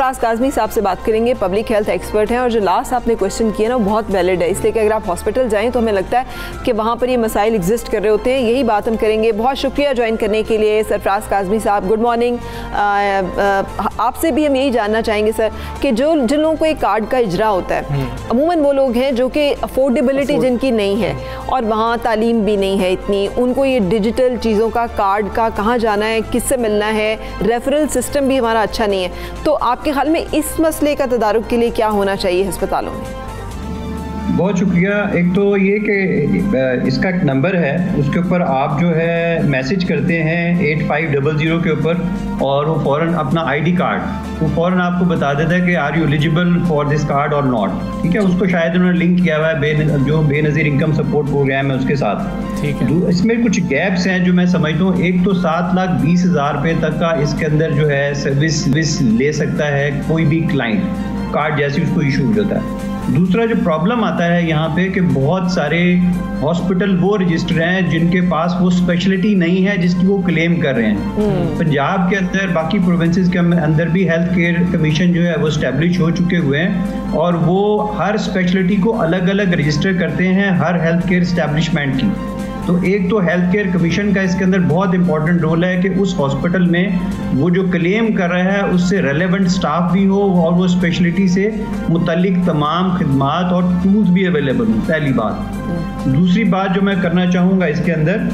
सरफराज काजमी साहब से बात करेंगे। पब्लिक हेल्थ एक्सपर्ट हैं और जो लास्ट आपने क्वेश्चन किया ना वो बहुत वैलिड है। इसलिए कि अगर आप हॉस्पिटल जाएँ तो हमें लगता है कि वहाँ पर ये मसाइल एग्जिस्ट कर रहे होते हैं। यही बात हम करेंगे। बहुत शुक्रिया ज्वाइन करने के लिए सरफराज काजमी साहब। गुड मॉर्निंग आपसे भी हम यही जानना चाहेंगे सर कि जो जिन लोगों को एक कार्ड का इजरा होता है अमूमन वो लोग हैं जो कि अफोर्डेबिलिटी जिनकी नहीं है और वहाँ तालीम भी नहीं है इतनी। उनको ये डिजिटल चीज़ों का कार्ड का कहाँ जाना है किससे मिलना है रेफरल सिस्टम भी हमारा अच्छा नहीं है। तो आपके ख्याल में इस मसले का तदारुक के लिए क्या होना चाहिए अस्पतालों में? बहुत शुक्रिया। एक तो ये कि इसका एक नंबर है उसके ऊपर आप जो है मैसेज करते हैं एट फाइव डबल ज़ीरो के ऊपर और वो फ़ौर अपना आईडी कार्ड वो फ़ौर आपको बता देता है कि are you eligible for this card और नॉट ठीक है? उसको शायद उन्होंने लिंक किया हुआ है बे जो बेनज़ीर इनकम सपोर्ट प्रोग्राम है उसके साथ। ठीक है। इसमें कुछ गैप्स हैं जो मैं समझता हूँ एक तो सात लाख बीस हज़ार रुपये तक का इसके अंदर जो है सर्विस विस ले सकता है कोई भी क्लाइंट कार्ड जैसे उसको इशू हो जाता है। दूसरा जो प्रॉब्लम आता है यहाँ पे कि बहुत सारे हॉस्पिटल वो रजिस्टर हैं जिनके पास वो स्पेशलिटी नहीं है जिसकी वो क्लेम कर रहे हैं। पंजाब के अंदर बाकी प्रोविंसेस के अंदर भी हेल्थ केयर कमीशन जो है वो स्टैब्लिश हो चुके हुए हैं और वो हर स्पेशलिटी को अलग अलग रजिस्टर करते हैं हर हेल्थ केयर स्टैब्लिशमेंट की। तो एक तो हेल्थ केयर कमीशन का इसके अंदर बहुत इंपॉर्टेंट रोल है कि उस हॉस्पिटल में वो जो क्लेम कर रहा है उससे रेलेवेंट स्टाफ भी हो और वो स्पेशलिटी से मुतलिक तमाम खदमात और टूल्स भी अवेलेबल हो पहली बात। दूसरी बात जो मैं करना चाहूँगा इसके अंदर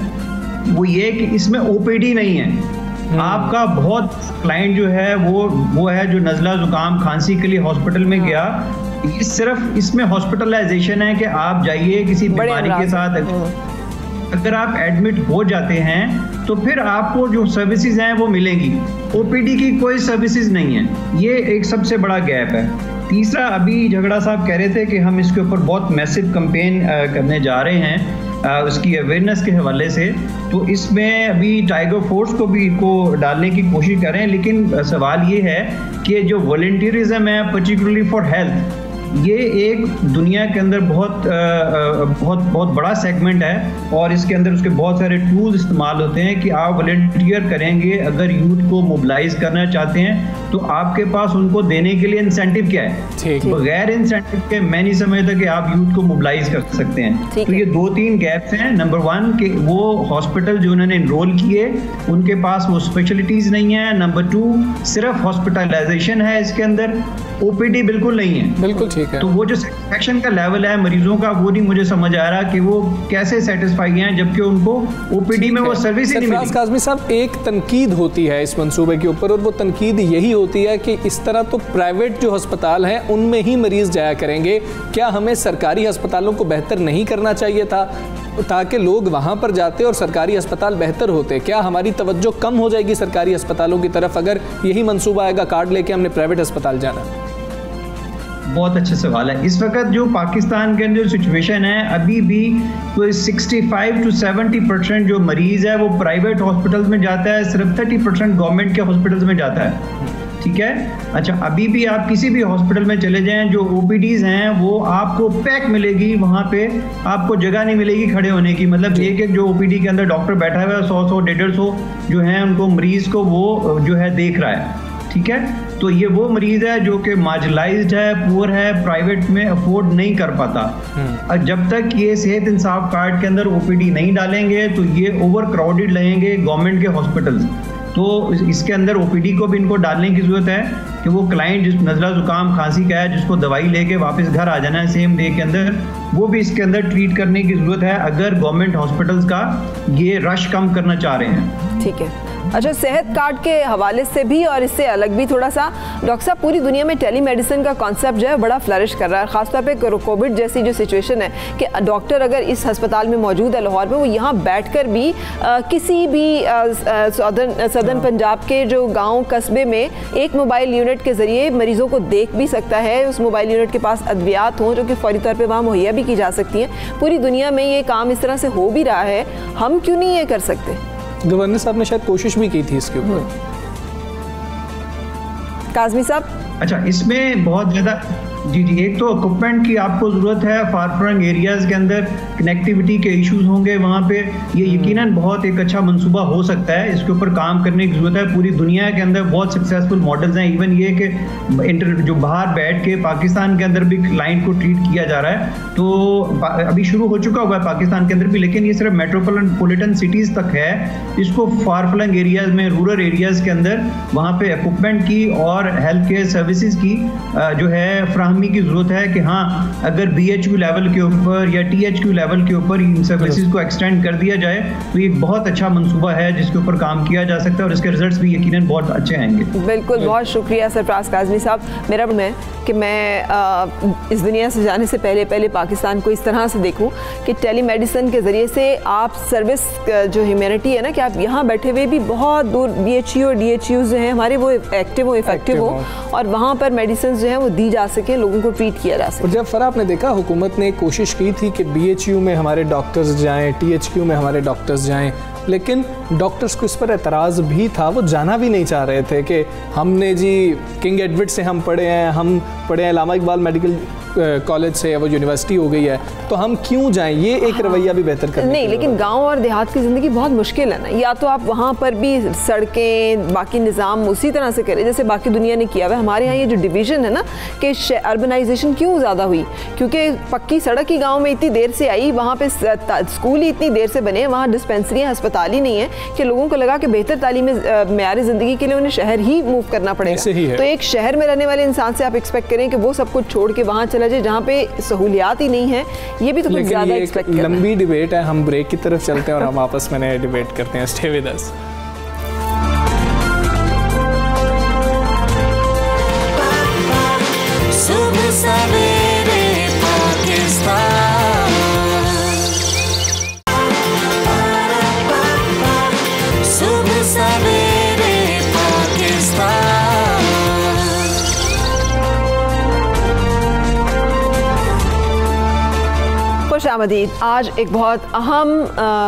वो ये कि इसमें ओपीडी नहीं है। आपका बहुत क्लाइंट जो है वो वो है जो नज़ला ज़ुकाम खांसी के लिए हॉस्पिटल में गया। ये सिर्फ़ इसमें हॉस्पिटलाइजेशन है कि आप जाइए किसी बीमारी के साथ। अगर आप एडमिट हो जाते हैं तो फिर आपको जो सर्विसेज़ हैं, वो मिलेंगी। ओपीडी की कोई सर्विसेज़ नहीं है। ये एक सबसे बड़ा गैप है। तीसरा, अभी झगड़ा साहब कह रहे थे कि हम इसके ऊपर बहुत मैसिव कंपेन करने जा रहे हैं उसकी अवेयरनेस के हवाले से। तो इसमें अभी टाइगर फोर्स को भी को डालने की कोशिश कर रहे हैं, लेकिन सवाल ये है कि जो वॉल्टियरिज्म है पर्टिकुलरली फॉर हेल्थ ये एक दुनिया के अंदर बहुत बहुत बहुत बड़ा सेगमेंट है और इसके अंदर उसके बहुत सारे टूल्स इस्तेमाल होते हैं कि आप वॉल्टियर करेंगे अगर यूथ को मोबिलाइज करना चाहते हैं तो आपके पास उनको देने के लिए इंसेंटिव क्या है? बगैर इंसेंटिव के मैं नहीं समझता कि आप यूथ को मोबिलाइज कर सकते हैं। तो ये दो तीन गैप्स हैं। नंबर वन कि वो हॉस्पिटल जो उन्होंने इनरोल किए उनके पास वो स्पेशलिटीज नहीं है। नंबर टू सिर्फ़ हॉस्पिटलाइजेशन है इसके अंदर। ओपीडी बिल्कुल नहीं है। बिल्कुल ठीक। तो वो जो सेटिस्फेक्शन का लेवल है मरीजों का वो नहीं मुझे समझ आ रहा कि वो कैसे सेटिस्फाई हैं जबकि उनको ओपीडी में वो सर्विस ही। नहीं मिली। काजमी साहब एक तनकीद होती है इस मंसूबे के ऊपर और वो तनकीद यही होती है कि इस तरह तो प्राइवेट जो अस्पताल हैं उनमें ही मरीज़ जाया करेंगे। क्या हमें सरकारी अस्पतालों को बेहतर नहीं करना चाहिए था ताकि लोग वहाँ पर जाते और सरकारी अस्पताल बेहतर होते? क्या हमारी तवज्जो कम हो जाएगी सरकारी अस्पतालों की तरफ़ अगर यही मंसूबा आएगा कार्ड लेके हमने प्राइवेट अस्पताल जाना? बहुत अच्छा सवाल है। इस वक्त जो पाकिस्तान के अंदर सिचुएशन है अभी भी तो 65 टू 70 परसेंट जो मरीज़ है वो प्राइवेट हॉस्पिटल्स में जाता है सिर्फ़ 30 परसेंट गवर्नमेंट के हॉस्पिटल्स में जाता है। ठीक है? अच्छा अभी भी आप किसी भी हॉस्पिटल में चले जाएँ जो ओ हैं वो आपको पैक मिलेगी वहाँ पे आपको जगह नहीं मिलेगी खड़े होने की। मतलब एक एक जो ओपीडी के अंदर डॉक्टर बैठा हुआ है सौ सौ डेढ़ सौ जो है उनको मरीज़ को वो जो है देख रहा है। ठीक है? तो ये वो मरीज़ है जो कि मार्जलाइज्ड है पुअर है प्राइवेट में अफोर्ड नहीं कर पाता। हम्म। और जब तक ये सेहत इंसाफ कार्ड के अंदर ओपीडी नहीं डालेंगे तो ये ओवर क्राउडेड रहेंगे गवर्नमेंट के हॉस्पिटल्स तो इसके अंदर ओपीडी को भी इनको डालने की ज़रूरत है कि वो क्लाइंट जिस नज़ला ज़ुकाम खांसी का है जिसको दवाई लेके वापस घर आ जाना है सेम डे के अंदर वो भी इसके अंदर ट्रीट करने की ज़रूरत है। अगर गवर्नमेंट हॉस्पिटल्स का ये रश कम करना चाह रहे हैं। ठीक है। अच्छा सेहत कार्ड के हवाले से भी और इससे अलग भी थोड़ा सा। डॉक्टर साहब पूरी दुनिया में टेली मेडिसिन का कॉन्सेप्ट जो है बड़ा फ्लरिश कर रहा है। खासतौर पे कोविड जैसी जो सिचुएशन है कि डॉक्टर अगर इस अस्पताल में मौजूद है लाहौर में वो यहाँ बैठ कर भी आ, किसी भी सदर्न सदर्न पंजाब के जो गाँव कस्बे में एक मोबाइल यूनिट के ज़रिए मरीज़ों को देख भी सकता है। उस मोबाइल यूनिट के पास अद्वियात हों जो कि फौरी तौर पर वहाँ मुहैया भी की जा सकती हैं। पूरी दुनिया में ये काम इस तरह से हो भी रहा है। हम क्यों नहीं ये कर सकते? गवर्नर साहब ने शायद कोशिश भी की थी इसके ऊपर। काजमी साहब? अच्छा इसमें बहुत ज़्यादा जी जी एक तो इक्विपमेंट की आपको ज़रूरत है फार फ्रंग एरियाज़ के अंदर कनेक्टिविटी के इश्यूज़ होंगे वहाँ पे। ये यकीनन बहुत एक अच्छा मंसूबा हो सकता है। इसके ऊपर काम करने की ज़रूरत है। पूरी दुनिया के अंदर बहुत सक्सेसफुल मॉडल्स हैं। इवन ये कि इंटर जो बाहर बैठ के पाकिस्तान के अंदर भी क्लाइंट को ट्रीट किया जा रहा है तो अभी शुरू हो चुका हुआ है पाकिस्तान के अंदर भी लेकिन ये सिर्फ़ मेट्रोपोलिटन सिटीज़ तक है। इसको फार फ्लंग एरियाज़ में रूरल एरियाज़ के अंदर वहाँ पे इक्विपमेंट की और हेल्थ केयर सर्विसेज़ की जो है फ्राहम फराहमी की ज़रूरत है कि हाँ अगर बी एच क्यू लेवल के ऊपर या टी एच क्यू लेवल के ऊपर इन सर्विसेज़ को एक्सटेंड कर दिया जाए तो ये बहुत अच्छा मनसूबा है जिसके ऊपर काम किया जा सकता है और इसके रिज़ल्ट भी यकीन बहुत अच्छे आएँगे। बिल्कुल बहुत शुक्रिया सरफराज काजमी साहब। मेरा मैं कि मैं आ, इस दुनिया से जाने से पहले पहले पाकिस्तान को इस तरह से देखूँ कि टेली मेडिसिन के ज़रिए से आप सर्विस जो ह्यूमैनिटी है ना कि आप यहाँ बैठे हुए भी बहुत दूर बी एच यू और डी एच यू जो हैं हमारे वो एक्टिव हो इफ़ेक्टिव हो और वहाँ पर मेडिसिन जो है वो दी जा सके लोगों को ट्रीट किया जा सके। और जब फरा आपने देखा हुकूमत ने कोशिश की थी कि बी एच यू में हमारे डॉक्टर्स जाएँ टी में हमारे डॉक्टर्स जाएँ लेकिन डॉक्टर्स को इस पर एतराज़ भी था वो जाना भी नहीं चाह रहे थे कि हमने जी किंग एडविड से हम पढ़े हैं हम पढ़े हैं लामा इकबाल मेडिकल कॉलेज से वो यूनिवर्सिटी हो गई है तो हम क्यों जाएँ? ये एक हाँ। रवैया भी बेहतर कर नहीं लेकिन गाँव और देहात की ज़िंदगी बहुत मुश्किल है ना। या तो आप वहाँ पर भी सड़कें बाकी निज़ाम उसी तरह से करें जैसे बाकी दुनिया ने किया हुआ हमारे यहाँ ये जो डिवीज़न है ना कि अर्बनाइजेशन क्यों ज़्यादा हुई? क्योंकि पक्की सड़क ही गाँव में इतनी देर से आई वहाँ पर स्कूल ही इतनी देर से बने वहाँ डिस्पेंसरियाँ अस्पताल ही नहीं है कि लोगों को लगा कि बेहतर तालीम मैारी ज़िंदगी के लिए उन्हें शहर ही मूव करना पड़ेगा। तो एक शहर में रहने वाले इंसान से आप एक्सपेक्ट करें कि वो सब कुछ छोड़ के वहाँ चला जाए जहाँ पे सहूलियात ही नहीं है ये भी तो कुछ ज़्यादा एक्सपेक्ट लंबी डिबेट है हम ब्रेक की तरफ़ चलते हैं और हम आपस में नए डिबेट करते हैं। स्टे विद अस खुश आमदीद आज एक बहुत अहम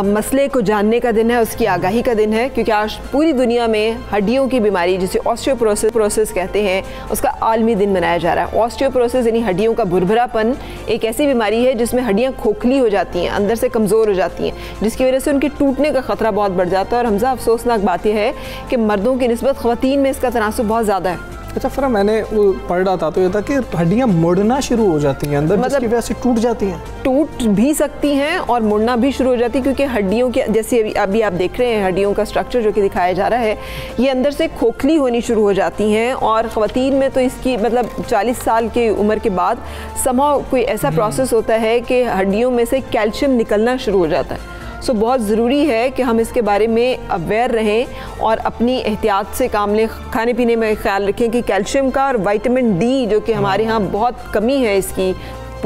मसले को जानने का दिन है, उसकी आगाही का दिन है, क्योंकि आज पूरी दुनिया में हड्डियों की बीमारी, जिसे ऑस्टियोप्रोसिस प्रोसेस कहते हैं, उसका आलमी दिन मनाया जा रहा है। ऑस्टियोप्रोसिस यानी हड्डियों का भुरभरापन, एक ऐसी बीमारी है जिसमें हड्डियाँ खोखली हो जाती हैं, अंदर से कमज़ोर हो जाती हैं, जिसकी वजह से उनके टूटने का ख़तरा बहुत बढ़ जाता है। और हमजा अफसोसनाक बात यह है कि मर्दों की नस्बत ख़वान में इसका तनासब बहुत ज़्यादा है। अच्छा फरा मैंने वो पढ़ रहा था तो ये था कि हड्डियाँ मुड़ना शुरू हो जाती हैं अंदर मतलब वजह से टूट जाती हैं। टूट भी सकती हैं और मुड़ना भी शुरू हो जाती है क्योंकि हड्डियों के जैसे अभी अभी आप देख रहे हैं हड्डियों का स्ट्रक्चर जो कि दिखाया जा रहा है ये अंदर से खोखली होनी शुरू हो जाती हैं और ख़वान में तो इसकी मतलब 40 साल की उम्र के बाद समा कोई ऐसा प्रोसेस होता है कि हड्डियों में से कैल्शियम निकलना शुरू हो जाता है। सो बहुत ज़रूरी है कि हम इसके बारे में अवेयर रहें और अपनी एहतियात से काम लें, खाने पीने में ख्याल रखें कि कैल्शियम का और वाइटामिन डी जो कि हमारे यहाँ बहुत कमी है इसकी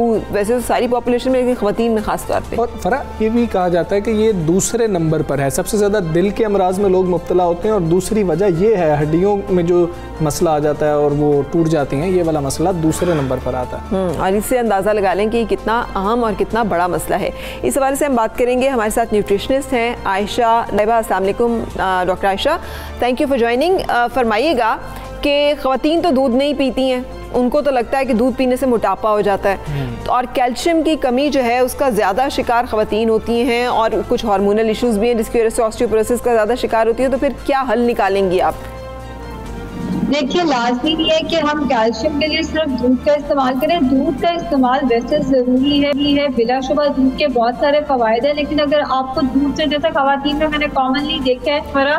वैसे तो सारी पॉपुलेशन में लेकिन खातन में खास तौर पे। और फरा ये भी कहा जाता है कि ये दूसरे नंबर पर है। सबसे ज़्यादा दिल के अमराज में लोग मुबतला होते हैं और दूसरी वजह ये है हड्डियों में जो मसला आ जाता है और वो टूट जाती हैं ये वाला मसला दूसरे नंबर पर आता है। हम्म, और इससे अंदाज़ा लगा लें कि कितना अहम और कितना बड़ा मसला है। इस हवाले से हम बात करेंगे। हमारे साथ न्यूट्रिशनिस्ट हैं Ayesha Naiba Aslam doctor Ayesha. Thank you for joining फरमाइएगा कि ख़वान तो दूध नहीं पीती हैं। उनको तो लगता है कि दूध पीने से मोटापा हो जाता है। हम्म। तो और कैल्शियम की कमी जो है उसका ज़्यादा शिकार ख़वान होती हैं और कुछ हार्मोनल इश्यूज़ भी हैं जिसकी वजह से ऑस्टियोप्रोसिस का ज़्यादा शिकार होती है। तो फिर क्या हल निकालेंगी आप? देखिए लाजमी नहीं है कि हम कैल्शियम के लिए सिर्फ़ दूध का इस्तेमाल करें। दूध का इस्तेमाल वैसे ज़रूरी है भी है। बिलाशुबा दूध के बहुत सारे फ़वाद हैं लेकिन अगर आपको दूध से जैसा खातन में मैंने कॉमनली देखा है फरा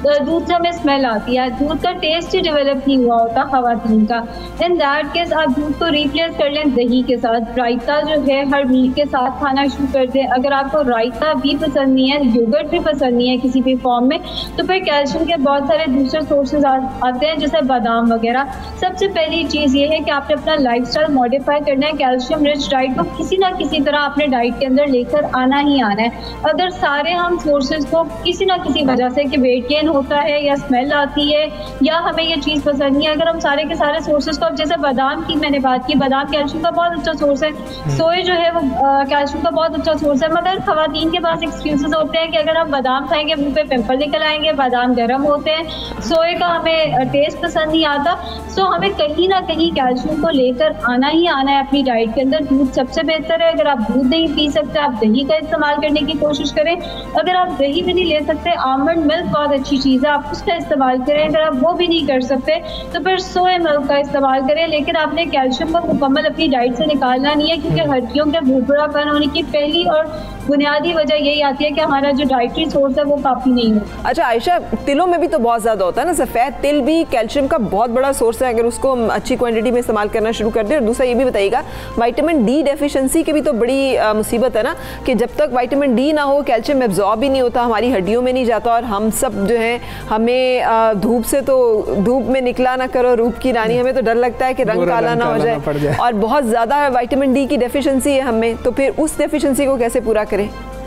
दूध से हमें स्मेल आती है। दूध का टेस्ट ही डेवलप नहीं हुआ होता खातन का। इन दैट केस आप दूध को रिप्लेस कर लें दही के साथ। रायता जो है, हर मील के साथ खाना शुरू कर दें। अगर आपको रायता भी पसंद नहीं है योगर्ट भी पसंद नहीं है किसी भी फॉर्म में तो फिर कैल्शियम के बहुत सारे दूसरे सोर्सेज आते हैं, जैसे बादाम वगैरह। सबसे पहली चीज़ ये है कि आपने अपना लाइफ मॉडिफाई करना है। कैल्शियम रिच डाइट को किसी ना किसी तरह अपने डाइट के अंदर लेकर आना ही आना है। अगर सारे हम सोर्सेज को किसी ना किसी वजह से, कि वेट गेन होता है या स्मेल आती है या हमें ये चीज़ पसंद नहीं है। अगर हम सारे के सारे सोर्सेज को अब जैसे बादाम की मैंने बात की बादाम कैल्शियम का बहुत अच्छा सोर्स है। सोए जो है वो कैल्शियम का बहुत अच्छा सोर्स है मगर खातन के पास एक्सक्यूजेज होते हैं कि अगर हम बादाम खाएँगे मुँह पे पिंपल निकल आएँगे बादाम गर्म होते हैं। सोए का हमें टेस्ट पसंद नहीं आता। सो हमें कहीं ना कहीं कैल्शियम को लेकर आना ही आना है अपनी डाइट के अंदर। दूध सबसे बेहतर है। अगर आप दूध नहीं पी सकते आप दही का इस्तेमाल करने की कोशिश करें। अगर आप दही भी नहीं ले सकते आमंड मिल्क बहुत अच्छी चीज़ है आप उसका इस्तेमाल करें। अगर आप वो भी नहीं कर सकते तो फिर सोए मिल्क का इस्तेमाल करें, लेकिन आपने कैल्शियम को मुकम्मल अपनी डाइट से निकालना नहीं है, क्योंकि हड्डियों के भूरभुरापन होने की पहली और बुनियादी वजह यही आती है कि हमारा जो डाइटरी सोर्स है वो काफ़ी नहीं है। अच्छा आयशा तिलों में भी तो बहुत ज़्यादा होता है ना सफ़ेद तिल भी कैल्शियम का बहुत बड़ा सोर्स है अगर उसको हम अच्छी क्वांटिटी में इस्तेमाल करना शुरू कर दें। और दूसरा ये भी बताइएगा वाइटामिन डी डेफिशिएंसी की भी तो बड़ी आ, मुसीबत है ना कि जब तक वाइटामिन डी ना हो कैल्शियम एब्जॉर्ब ही नहीं होता हमारी हड्डियों में नहीं जाता और हम सब जो है हमें धूप से तो धूप में निकला ना करो रूप की रानी हमें तो डर लगता है कि रंग काला ना हो जाए। और बहुत ज़्यादा वाइटामिन डी की डेफिशिएंसी है हमें तो फिर उस डेफिशिएंसी को कैसे पूरा करें? Padre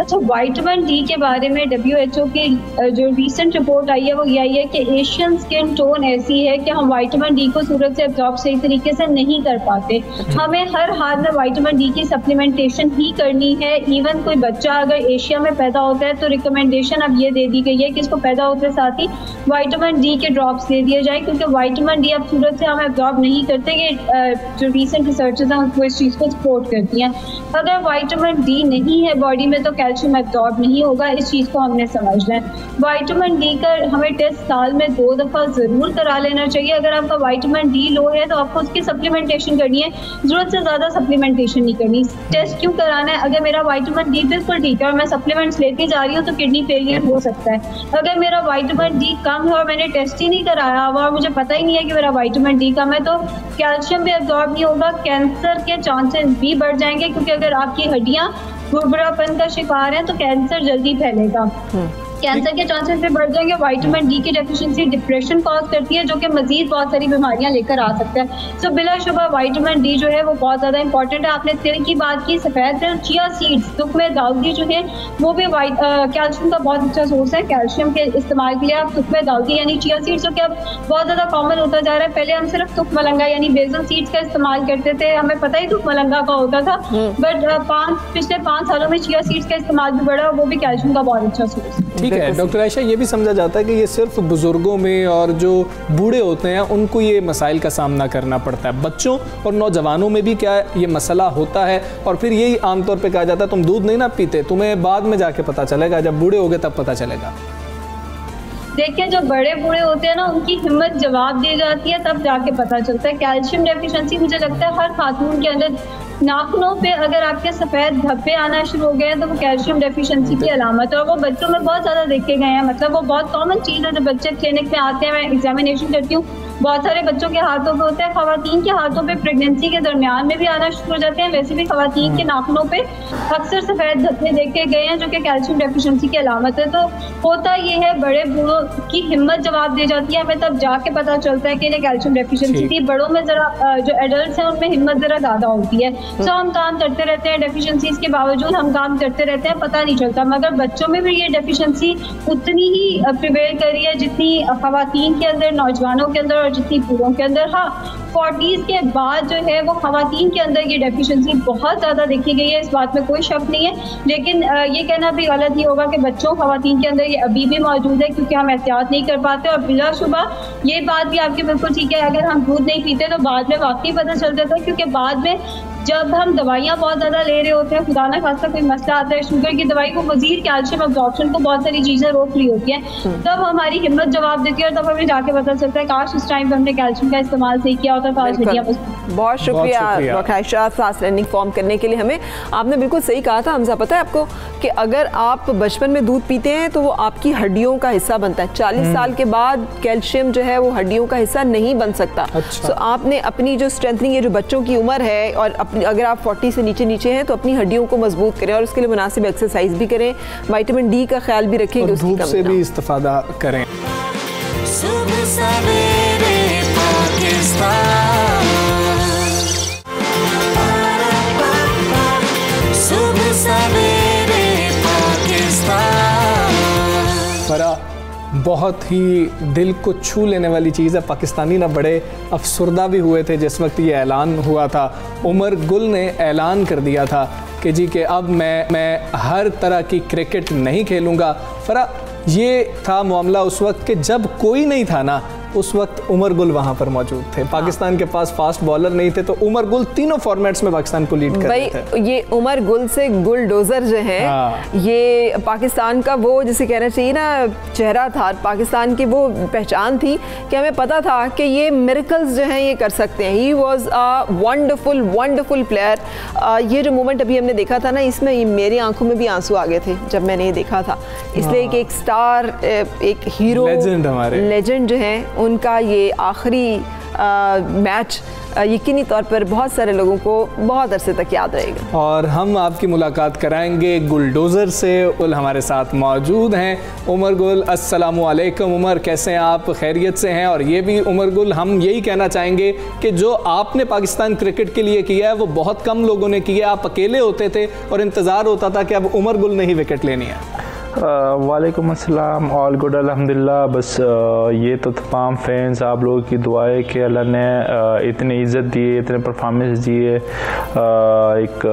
अच्छा वाइटामिन डी के बारे में डब्ल्यू एच ओ की जो रिसेंट रिपोर्ट आई है वो यही है कि एशियन स्किन टोन ऐसी है कि हम वाइटामिन डी को सूरज से एब्जॉर्ब सही तरीके से नहीं कर पाते। हमें हर हाल में वाइटामिन डी की सप्लीमेंटेशन ही करनी है। इवन कोई बच्चा अगर एशिया में पैदा होता है तो रिकमेंडेशन अब ये दे दी गई है कि इसको पैदा होते साथ ही वाइटामिन डी के ड्रॉप्स दे दिए जाए क्योंकि वाइटामिन डी अब सूरज से हम एब्जॉर्ब नहीं करते ये जो रिसेंट रिसर्चेज हैं वो इस चीज़ को सपोर्ट करती हैं। अगर वाइटामिन डी नहीं है बॉडी में तो कैल्शियम एब्जॉर्ब नहीं होगा, इस चीज़ को हमने समझना है वाइटामिन डी का हमें टेस्ट साल में दो दफ़ा ज़रूर करा लेना चाहिए। अगर आपका वाइटामिन डी लो है तो आपको उसकी सप्लीमेंटेशन करनी है। ज़रूरत से ज़्यादा सप्लीमेंटेशन नहीं करनी। टेस्ट क्यों कराना है? अगर मेरा वाइटामिन डी बिल्कुल ठीक है और मैं सप्लीमेंट्स लेती जा रही हूँ तो किडनी फेलियर हो सकता है। अगर मेरा वाइटामिन डी कम है और मैंने टेस्ट ही नहीं कराया हुआ और मुझे पता ही नहीं है कि मेरा वाइटामिन डी कम है तो कैल्शियम भी एब्जॉर्ब नहीं होगा। कैंसर के चांसेस भी बढ़ जाएँगे, क्योंकि अगर आपकी हड्डियाँ भुरभुरापन का शिकार है तो कैंसर जल्दी फैलेगा। कैंसर के चांसेस भी बढ़ जाएँगे वाइटामिन डी की डेफिशिएंसी डिप्रेशन कॉज करती है जो कि मजीद बहुत सारी बीमारियाँ लेकर आ सकता है। सो बिलाशुबा वाइटामिन डी जो है वो बहुत ज़्यादा इंपॉर्टेंट है। आपने तिल की बात की सफ़ेद तिल चिया सीड्स दुख में दाउदी जो है वो भी वाइट कैल्शियम का बहुत अच्छा सोर्स है। कैल्शियम के इस्तेमाल के लिए आप तुक में दाउदी यानी चिया सीड्स जो कि अब बहुत ज़्यादा कॉमन होता जा रहा है। पहले हम सिर्फ़ तुक मलंगा यानी बेजल सीड्स का इस्तेमाल करते थे। हमें पता ही तुक मलंगा का होता था। बट पाँच पिछले पाँच सालों में चिया सीड्स का इस्तेमाल भी बढ़ा और वो भी कैल्शियम का बहुत अच्छा सोर्स है। ठीक है डॉक्टर आयशा ये भी समझा जाता है कि ये सिर्फ़ बुज़ुर्गों में और जो बूढ़े होते हैं उनको ये मसाइल का सामना करना पड़ता है। बच्चों और नौजवानों में भी क्या ये मसला होता है? और फिर यही आमतौर पे कहा जाता है तुम दूध नहीं ना पीते तुम्हें बाद में जाके पता चलेगा जब बूढ़े होगे तब पता चलेगा। देखिए जो बड़े बूढ़े होते हैं ना उनकी हिम्मत जवाब दी जाती है तब जाके पता चलता है। कैल्शियम डेफिशिएंसी मुझे लगता है हर खातून के अंदर नाखूनों पे अगर आपके सफ़ेद धब्बे आना शुरू हो गए हैं तो वो कैल्शियम डेफिशिएंसी की अलामत है। और वो बच्चों में बहुत ज़्यादा देखे गए हैं। मतलब वो बहुत कॉमन चीज़ है, जो बच्चे क्लिनिक में आते हैं। मैं एग्जामिनेशन करती हूँ। बहुत सारे बच्चों के हाथों पे होते हैं खातन के हाथों पे प्रेगनेंसी के दरमियान में भी आना शुरू हो जाते हैं वैसे भी खातन के नाखनों पे अक्सर सफ़ेद धब्बे देखे गए हैं जो कि कैल्शियम डेफिशिएंसी की अलामत है। तो होता ये है बड़े बूढ़ों की हिम्मत जवाब दे जाती है हमें तब जाके पता चलता है कि इन्हें कैल्शियम डेफिशिएंसी थी। बड़ों में ज़रा जो एडल्ट हैं उनमें हिम्मत ज़रा ज़्यादा होती है। सो हम काम करते रहते हैं डेफिशिएंसीज के बावजूद हम काम करते रहते हैं पता नहीं चलता। मगर बच्चों में भी ये डेफिशिएंसी उतनी ही प्रिवेल करी है जितनी खातन के अंदर नौजवानों के अंदर जितनी बूढ़ों के अंदर हाँ फोर्टीज़ के बाद जो है वो खातन के अंदर ये डेफिशिएंसी बहुत ज़्यादा देखी गई है। इस बात में कोई शक नहीं है। लेकिन ये कहना भी गलत ही होगा कि बच्चों खातन के अंदर ये अभी भी मौजूद है क्योंकि हम एहतियात नहीं कर पाते और बिलाशुबा ये बात भी आपकी बिल्कुल ठीक है। अगर हम दूध नहीं पीते तो बाद में वाकई पता चलता था क्योंकि बाद में जब हम दवाइयाँ बहुत ज़्यादा ले रहे होते हैं खुदा ना खासा कोई मसला आता है शुगर की दवाई को मजीद कैल्शियम अब्जॉर्प्शन को बहुत सारी चीज़ें रोक रही होती हैं तब हमारी हिम्मत जवाब देती है और तब हमें जाके पता चलता है काश उस टाइम पर हमने कैल्शियम का इस्तेमाल सही किया बहुत शुक्रिया। फास्ट लर्निंग फॉर्म करने के लिए हमें। आपने बिल्कुल सही कहा था हमजा पता है आपको कि अगर आप बचपन में दूध पीते हैं तो वो आपकी हड्डियों का हिस्सा बनता है। 40 हम्म। साल के बाद कैल्शियम जो है वो हड्डियों का हिस्सा नहीं बन सकता। तो आपने अपनी जो स्ट्रेंथनिंग ये जो बच्चों की उम्र है और अपनी अगर आप 40 से नीचे नीचे हैं तो अपनी हड्डियों को मज़बूत करें और उसके लिए मुनासिब एक्सरसाइज भी करें। वाइटामिन डी का ख्याल भी रखें कि उसकी धूप से भी इस्तेफादा करें। सुबह बहुत ही दिल को छू लेने वाली चीज़ है। पाकिस्तानी ना बड़े अफसरदा भी हुए थे जिस वक्त ये ऐलान हुआ था। उमर गुल ने ऐलान कर दिया था कि जी कि अब मैं मैं हर तरह की क्रिकेट नहीं खेलूँगा। फरा, ये था मामला उस वक्त कि जब कोई नहीं था ना उस वक्त उमर गुल वहाँ पर मौजूद थे पाकिस्तान के पास फास्ट बॉलर नहीं थे तो उमर गुल तीनों फॉर्मेट्स में पाकिस्तान को लीड कर रहे थे ये उमर गुल से गुलडोजर जो है हाँ। ये पाकिस्तान का वो जिसे कहना चाहिए ना चेहरा था पाकिस्तान की वो पहचान थी कि हमें पता था कि ये मिरेकल्स जो हैं ये कर सकते हैं he was a wonderful wonderful player ये जो मोमेंट अभी हमने देखा था ना इसमें मेरी आँखों में भी आँसू आ गए थे जब मैंने ये देखा था इसलिए हाँ। एक स्टार एक हीरो। लेजेंड जो हैं उनका ये आखिरी मैच यकीनी तौर पर बहुत सारे लोगों को बहुत अरसे तक याद रहेगा। और हम आपकी मुलाकात कराएँगे गुलडोज़र से। उल हमारे साथ मौजूद हैं। उमर गुल, अस्सलाम वालेकुम उमर, कैसे हैं आप? खैरियत से हैं? और ये भी उमर गुल, हम यही कहना चाहेंगे कि जो आपने पाकिस्तान क्रिकेट के लिए किया है, वो बहुत कम लोगों ने किया। आप अकेले होते थे और इंतज़ार होता था कि अब उमर गुल ने ही विकेट लेनी है। वालेकुम अस्सलाम ऑल गुड अल्हम्दुलिल्लाह। बस ये तो तमाम फैंस आप लोगों की दुआएँ कि अल्लाह ने इतनी इज़्ज़त दी इतने परफॉर्मेंस दिए। एक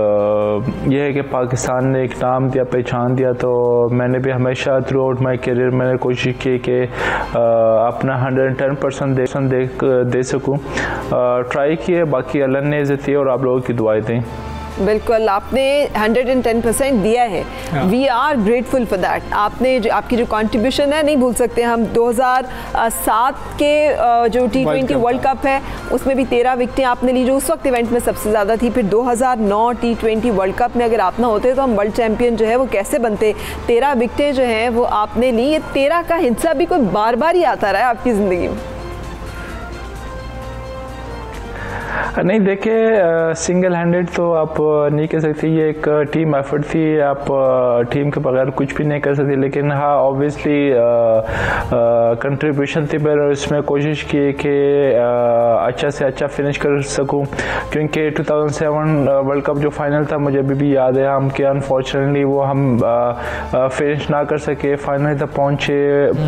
ये है कि पाकिस्तान ने एक नाम दिया पहचान दिया तो मैंने भी हमेशा थ्रू आउट माई करियर मैंने कोशिश की कि अपना हंड्रेड टेन परसेंट दे, दे, दे सकूँ। ट्राई किए बाकी अल्लाह ने इज़्ज़त दी और आप लोगों की दुआएँ दी। बिल्कुल आपने 110 परसेंट दिया है। We are grateful for that आपने जो आपकी जो कंट्रीब्यूशन है नहीं भूल सकते हम 2007 के जो टी ट्वेंटी वर्ल्ड कप है उसमें भी तेरह विकटें आपने ली जो उस वक्त इवेंट में सबसे ज़्यादा थी। फिर 2009 टी ट्वेंटी वर्ल्ड कप में अगर आप ना होते तो हम वर्ल्ड चैम्पियन जो है वो कैसे बनते? तेरह विकटें जो हैं वो आपने ली। ये तेरह का हिस्सा भी कोई बार बार ही आता रहा है आपकी ज़िंदगी में। नहीं, देखिए सिंगल हैंडेड तो आप नहीं कह सकते। ये एक टीम एफर्ट थी। आप टीम के बगैर कुछ भी नहीं कर सकते। लेकिन हाँ ऑब्वियसली कंट्रीब्यूशन थी मैंने उसमें कोशिश की कि अच्छा से अच्छा फिनिश कर सकूँ। क्योंकि 2007 वर्ल्ड कप जो फाइनल था, मुझे अभी भी याद है। हम कि अनफॉर्चुनेटली वो हम फिनिश ना कर सके। फाइनल तक पहुँचे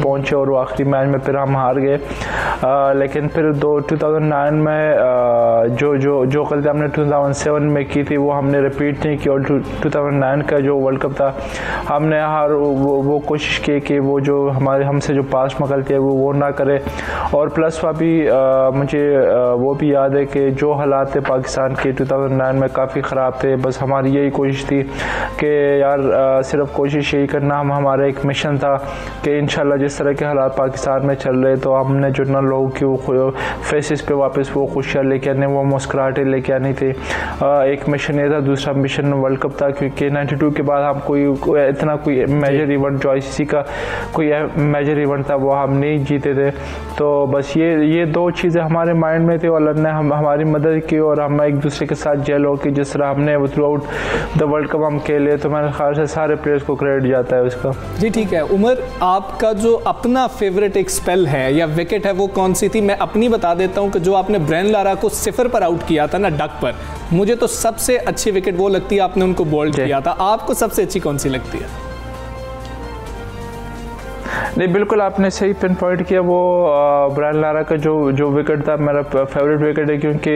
पहुँचे और आखिरी मैच में फिर हम हार गए। लेकिन फिर दो 2009 में जो जो जो गलती हमने 2007 में की थी वो हमने रिपीट नहीं की और 2009 का जो वर्ल्ड कप था हमने हर वो, वो कोशिश की कि वो जो हमारे हमसे जो पास में गलती है वो वो ना करे। और प्लस अभी मुझे अ, वो भी याद है कि जो हालात थे पाकिस्तान के 2009 में काफ़ी ख़राब थे। बस हमारी यही कोशिश थी कि यार अ, सिर्फ़ कोशिश यही करना हम हमारा एक मिशन था कि इन जिस तरह के हालात पाकिस्तान में चल रहे तो हमने जो ना लोगों की फेसिस पे वापस वो खुशियाँ लेके आने वो मुस्कुराहटें लेके आनी थी। एक मिशन ये था दूसरा मिशन वर्ल्ड कप था क्योंकि 92 के बाद हम कोई इतना कोई मेजर इवेंट जो आईसीसी का कोई मेजर इवेंट था वो हम नहीं जीते थे। तो बस ये ये दो चीज़ें हमारे माइंड में थी और अल्लाह ने हम हमारी मदद की और हम एक दूसरे के साथ जेल हो कि जिस तरह हमने throughout the world cup हम खेले तो मेरे ख्याल से सारे प्लेयर्स को क्रेडिट जाता है उसका। जी ठीक है। उमर आपका जो अपना फेवरेट एक स्पेल है या विकेट है वो कौन सी थी? मैं अपनी बता देता हूँ कि जो आपने ब्रेन लारा को सिफर पर आउट किया था ना डक पर। मुझे तो सबसे अच्छी विकेट वो लगती है आपने उनको बोल्ड किया था। आपको सबसे अच्छी कौन सी लगती है? नहीं बिल्कुल आपने सही पिन पॉइंट किया वो ब्रायन लारा का जो जो विकेट था मेरा फेवरेट विकेट है क्योंकि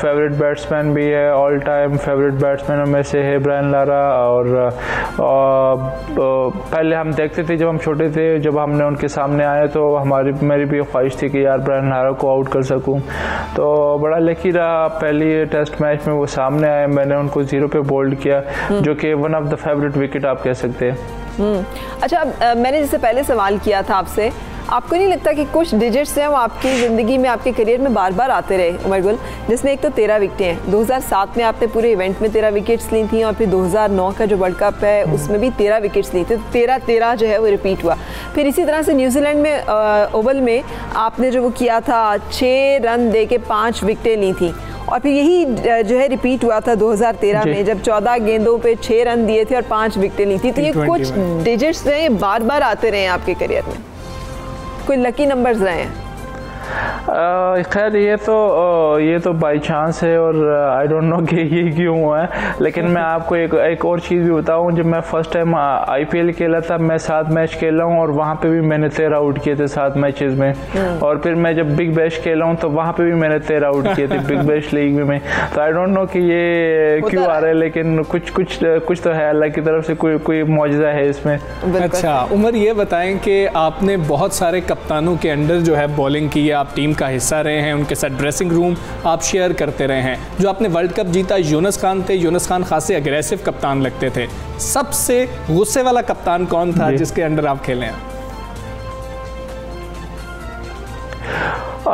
फेवरेट बैट्समैन भी है ऑल टाइम फेवरेट बैट्समैनों में से है ब्रायन लारा और पहले हम देखते थे जब हम छोटे थे जब हमने उनके सामने आए तो हमारी मेरी भी ख्वाहिश थी कि यार ब्रायन लारा को आउट कर सकूँ। तो बड़ा लकी रहा पहली टेस्ट मैच में वो सामने आए मैंने उनको ज़ीरो पे बोल्ड किया जो कि one of the favourite wicket आप कह सकते हैं। हम्म, अच्छा अब, मैंने जैसे पहले सवाल किया था आपसे आपको नहीं लगता कि कुछ डिजिट्स हैं वो आपकी ज़िंदगी में आपके करियर में बार बार आते रहे उमर गुल? जिसमें एक तो तेरह विकटें हैं 2007 में आपने पूरे इवेंट में तेरह विकेट्स ली थी और फिर 2009 का जो वर्ल्ड कप है उसमें भी तेरह विकेट्स ली थी तो तेरह तेरह जो है वो रिपीट हुआ। फिर इसी तरह से न्यूजीलैंड में ओवल में आपने जो वो किया था छः रन दे के पाँच विकटें ली थी। और फिर यही जो है रिपीट हुआ था 2013 में जब 14 गेंदों पे 6 रन दिए थे और पाँच विकटें ली थी। तो ये कुछ डिजिट्स रहे बार बार आते रहे हैं आपके करियर में। कोई लकी नंबर्स रहे हैं? खैर ये तो ये तो बाई चांस है और आई डोंट नो कि ये क्यों हुआ है लेकिन मैं आपको एक एक और चीज़ भी बताऊँ जब मैं फ़र्स्ट टाइम आईपीएल खेला था मैं सात मैच खेला हूँ और वहाँ पे भी मैंने तेरह आउट किए थे सात मैचेस में। हम्म। और फिर मैं जब बिग बैश खेला हूँ तो वहाँ पे भी मैंने तेरह आउट किए थे बिग बैश लीग में। तो आई डोंट नो कि ये क्यों आ रहा है लेकिन कुछ कुछ कुछ तो है अल्लाह की तरफ़ से कोई कोई मुआजा है इसमें। अच्छा उमर ये बताएँ कि आपने बहुत सारे कप्तानों के अंडर जो है बॉलिंग की है आप टीम का हिस्सा रहे हैं उनके साथ ड्रेसिंग रूम आप शेयर करते रहे हैं। जो आपने वर्ल्ड कप जीता यूनस खान थे यूनस खान खासे अग्रेसिव कप्तान लगते थे। सबसे गुस्से वाला कप्तान कौन था जिसके अंडर आप खेले हैं?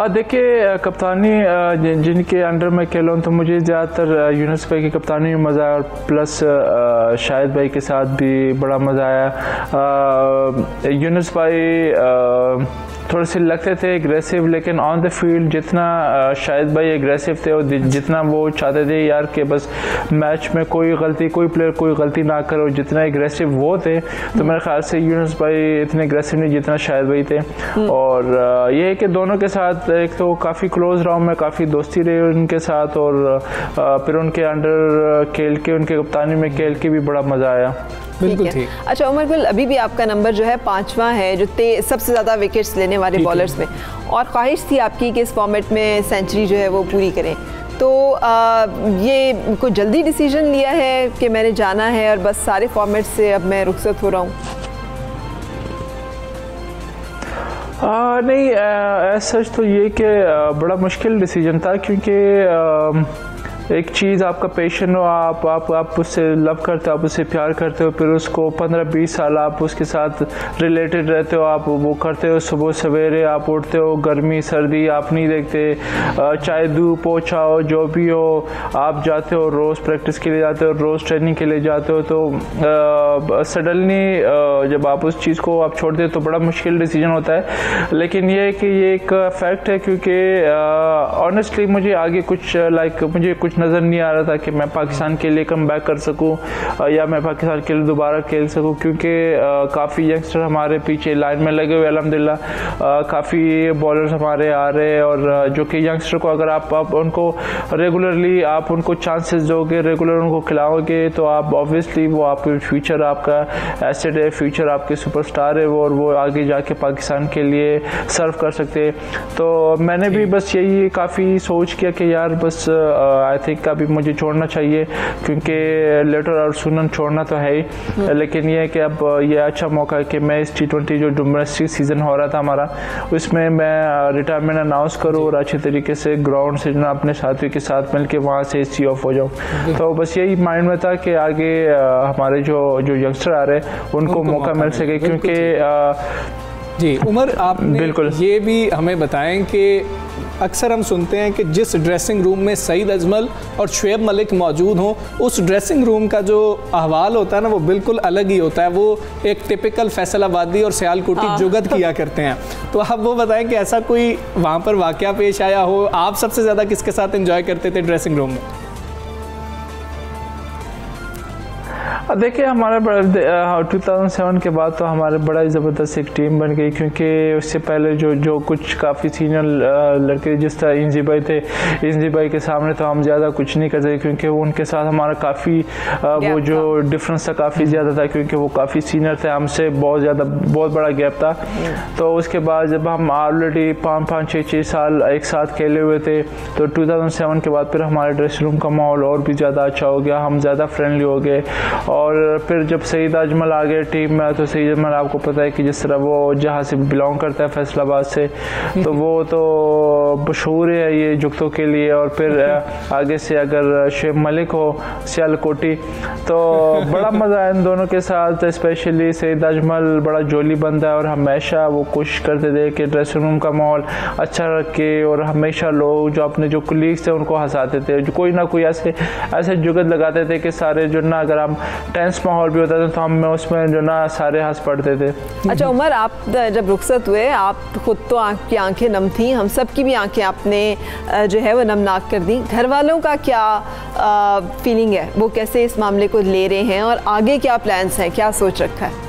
देखिए कप्तानी जिनके अंडर में खेला हूँ तो मुझे ज़्यादातर यूनस भाई की कप्तानी में मज़ा आया और प्लस शाहिद भाई के साथ भी बड़ा मज़ा आया। यूनस भाई थोड़े से लगते थे एग्रेसिव लेकिन ऑन द फ़ील्ड जितना शायद भाई एग्रेसिव थे और जितना वो चाहते थे यार कि बस मैच में कोई गलती कोई प्लेयर कोई गलती ना करो जितना एग्रेसिव वो थे तो मेरे ख्याल से यूनस भाई इतने एग्रेसिव नहीं जितना शायद भाई थे हम्म। और ये है कि दोनों के साथ एक तो काफ़ी क्लोज रहा हूँ मैं काफ़ी दोस्ती रही उनके साथ और फिर उनके अंडर खेल के उनके कप्तानी में खेल के भी बड़ा मज़ा आया बिल्कुल ठीक। अच्छा उमर गुल अभी भी आपका नंबर जो है पांचवा है जो सबसे ज़्यादा विकेट्स लेने वाले बॉलर्स में। और ख्वाहिश थी आपकी कि इस फॉर्मेट में सेंचुरी जो है वो पूरी करें। तो आ, ये कोई जल्दी डिसीज़न लिया है कि मैंने जाना है और बस सारे फॉर्मेट से अब मैं रुखसत हो रहा हूँ? आ, नहीं सच तो ये कि बड़ा मुश्किल डिसीज़न था क्योंकि एक चीज़ आपका पेशेंट हो, आप आप आप उससे लव करते हो, आप उससे प्यार करते हो, फिर उसको पंद्रह बीस साल आप उसके साथ रिलेटेड रहते हो, आप वो करते हो, सुबह सवेरे आप उठते हो, गर्मी, सर्दी, आप नहीं देखते चाहे धूप हो छाओ जो भी हो, आप जाते हो, रोज़ प्रैक्टिस के लिए जाते हो, रोज़ ट्रेनिंग के लिए जाते हो तो सडनली जब आप उस चीज़ को आप छोड़ते हो तो बड़ा मुश्किल डिसीज़न होता है। लेकिन ये कि ये एक फैक्ट है, क्योंकि ऑनेस्टली मुझे आगे कुछ लाइक मुझे कुछ नज़र नहीं आ रहा था कि मैं पाकिस्तान के लिए कम बैक कर सकूँ या मैं पाकिस्तान के लिए दोबारा खेल सकूँ क्योंकि काफ़ी यंगस्टर हमारे पीछे लाइन में लगे हुए अलहमदिल्ला काफ़ी बॉलर्स हमारे आ रहे हैं और जो कि यंगस्टर को अगर आप, आप उनको रेगुलरली आप उनको चांसेस दोगे रेगुलर उनको खिलाओगे तो आप ऑब्वियसली वो आपके फ्यूचर आपका एसेट है फ्यूचर आपके सुपरस्टार है वो और वो आगे जाके पाकिस्तान के लिए सर्व कर सकते हैं। तो मैंने भी बस यही काफ़ी सोच किया कि यार बस आई थिंक अभी मुझे छोड़ना चाहिए क्योंकि लेटर और सुनन छोड़ना तो है ही। हम्म। लेकिन ये है कि अब ये अच्छा मौका है कि मैं इस टी ट्वेंटी जो डोमेस्टिक सीज़न हो रहा था हमारा उसमें मैं रिटायरमेंट अनाउंस करूँ और अच्छे तरीके से ग्राउंड से जो अपने साथियों के साथ मिल के वहाँ से सी ऑफ़ हो जाऊँ। तो बस यही माइंड में था कि आगे हमारे जो जो यंगस्टर आ रहे हैं उनको मौका मिल सके क्योंकि जी। उमर आप बिल्कुल। ये भी हमें बताएँ कि अक्सर हम सुनते हैं कि जिस ड्रेसिंग रूम में सईद अजमल और शुएब मलिक मौजूद हों उस ड्रेसिंग रूम का जो अहवाल होता है ना वो बिल्कुल अलग ही होता है। वो एक टिपिकल फैसलाबादी और सियालकोटी हाँ। जुगत किया करते हैं। तो आप वो बताएँ कि ऐसा कोई वहाँ पर वाक़ पेश आया हो? आप सबसे ज़्यादा किसके साथ इन्जॉय करते थे ड्रेसिंग रूम में? देखिए हमारा बड़ा टू थाउज़ेंड सेवन के बाद तो हमारे बड़ा ही ज़बरदस्त एक टीम बन गई क्योंकि उससे पहले जो जो कुछ काफ़ी सीनियर लड़के जिस तरह इंजी भाई थे इंजी भाई के सामने तो हम ज़्यादा कुछ नहीं कर सके क्योंकि उनके साथ हमारा काफ़ी वो जो डिफरेंस था काफ़ी हम्म। ज़्यादा था क्योंकि वो काफ़ी सीनियर थे हमसे बहुत ज़्यादा बहुत बड़ा गैप था। तो उसके बाद जब हम ऑलरेडी पाँच पाँच छः छः साल एक साथ खेले हुए थे तो टू के बाद फिर हमारे ड्रेसिंग रूम का माहौल और भी ज़्यादा अच्छा हो गया हम ज़्यादा फ्रेंडली हो गए और फिर जब सईद अजमल आ गए टीम में तो सईद अजमल आपको पता है कि जिस तरह वो जहाँ से बिलोंग करता है फैसलाबाद से तो वो तो मशहूर है ये जुगतों के लिए। और फिर आगे से अगर शेब मलिक हो सियालकोटी तो *laughs* बड़ा मज़ा है इन दोनों के साथ। स्पेशली सईद अजमल बड़ा जोली बंदा है और हमेशा वो कोशिश करते थे कि ड्रेसिंग रूम का माहौल अच्छा रखे और हमेशा लोग जो अपने जो कुलीग्स थे उनको हंसाते थे। जो कोई ना कोई ऐसे ऐसे जुगत लगाते थे कि सारे जो ना अगर हम टेंस माहौल भी होता था तो हम उसमें जो ना सारे हंस पड़ते थे। अच्छा उमर आप जब रुखसत हुए आप खुद तो आपकी आँखें नम थी हम सब की भी आँखें आपने जो है वो नमनाक कर दी। घर वालों का क्या आ, फीलिंग है? वो कैसे इस मामले को ले रहे हैं और आगे क्या प्लान्स हैं? क्या सोच रखा है?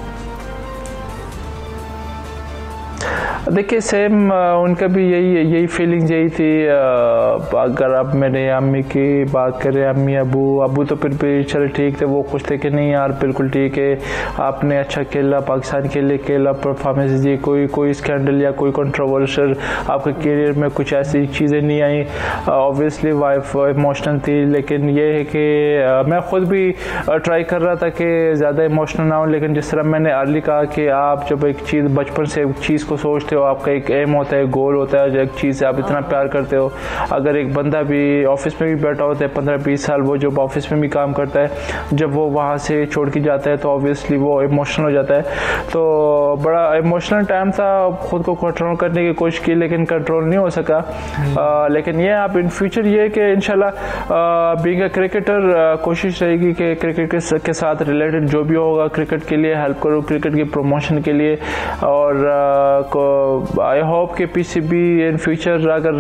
देखिए सेम उनका भी यही यही फीलिंग यही थी अगर आप मेरे अम्मी की बात करें अम्मी अबू अबू तो फिर भी चले ठीक थे, वो खुश थे कि नहीं यार, बिल्कुल ठीक है, आपने अच्छा खेला, पाकिस्तान के लिए खेला परफॉर्मेंस दी कोई कोई स्कैंडल या कोई कंट्रोवर्शियल आपके करियर में कुछ ऐसी चीज़ें नहीं आई। ऑब्वियसली वाइफ इमोशनल थी, लेकिन ये है कि मैं ख़ुद भी ट्राई कर रहा था कि ज़्यादा इमोशनल ना हो, लेकिन जिस तरह मैंने अर्ली कहा कि आप जब एक चीज़, बचपन से एक चीज़ को सोचते हो आपका एक एम होता है गोल होता है जो एक चीज़ से आप इतना प्यार करते हो। अगर एक बंदा भी ऑफ़िस में भी बैठा होता है पंद्रह बीस साल वो जब ऑफ़िस में भी काम करता है जब वो वहाँ से छोड़ के जाता है तो ऑब्वियसली वो इमोशनल हो जाता है। तो बड़ा इमोशनल टाइम था खुद को कंट्रोल करने की कोशिश की लेकिन कंट्रोल नहीं हो सका। आ, लेकिन ये आप इन फ्यूचर ये कि इनशाला बीइंग अ क्रिकेटर कोशिश रहेगी कि क्रिकेट के साथ रिलेटेड जो भी होगा क्रिकेट के लिए हेल्प करूँ क्रिकेट की प्रमोशन के लिए। और आई होप कि पीसीबी इन फ्यूचर अगर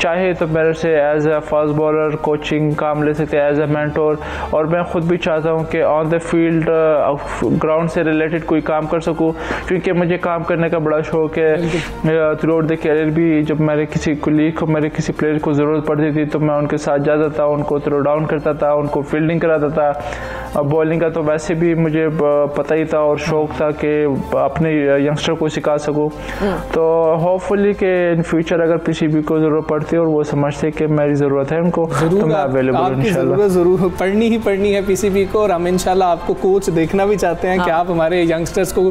चाहे तो मेरे से as a fast bowler coaching काम ले सकते हैं एज ए मेंटोर और मैं ख़ुद भी चाहता हूँ कि ऑन द फ़ील्ड ग्राउंड से रिलेटेड कोई काम कर सकूँ क्योंकि मुझे काम करने का बड़ा शौक है। थ्रू आउट द कैरियर भी जब मेरे किसी कुलीग को मेरे किसी प्लेयर को ज़रूरत पड़ती थी तो मैं उनके साथ जाता था उनको थ्रो डाउन करता था उनको फील्डिंग कराता था। बॉलिंग का तो वैसे भी मुझे पता ही था और शौक था कि अपने यंगस्टर को सिखा सकूँ। तो होपफुली कि इन फ्यूचर अगर पीसीबी को ज़रूरत पड़ती है और वो समझते कि मेरी ज़रूरत है उनको तो मैं अवेलेबल ज़रूरत ज़रूर पढ़नी ही पढ़नी है पीसीबी को और हम इंशाल्लाह आपको कोच देखना भी चाहते हैं हाँ। कि आप हमारे यंगस्टर्स को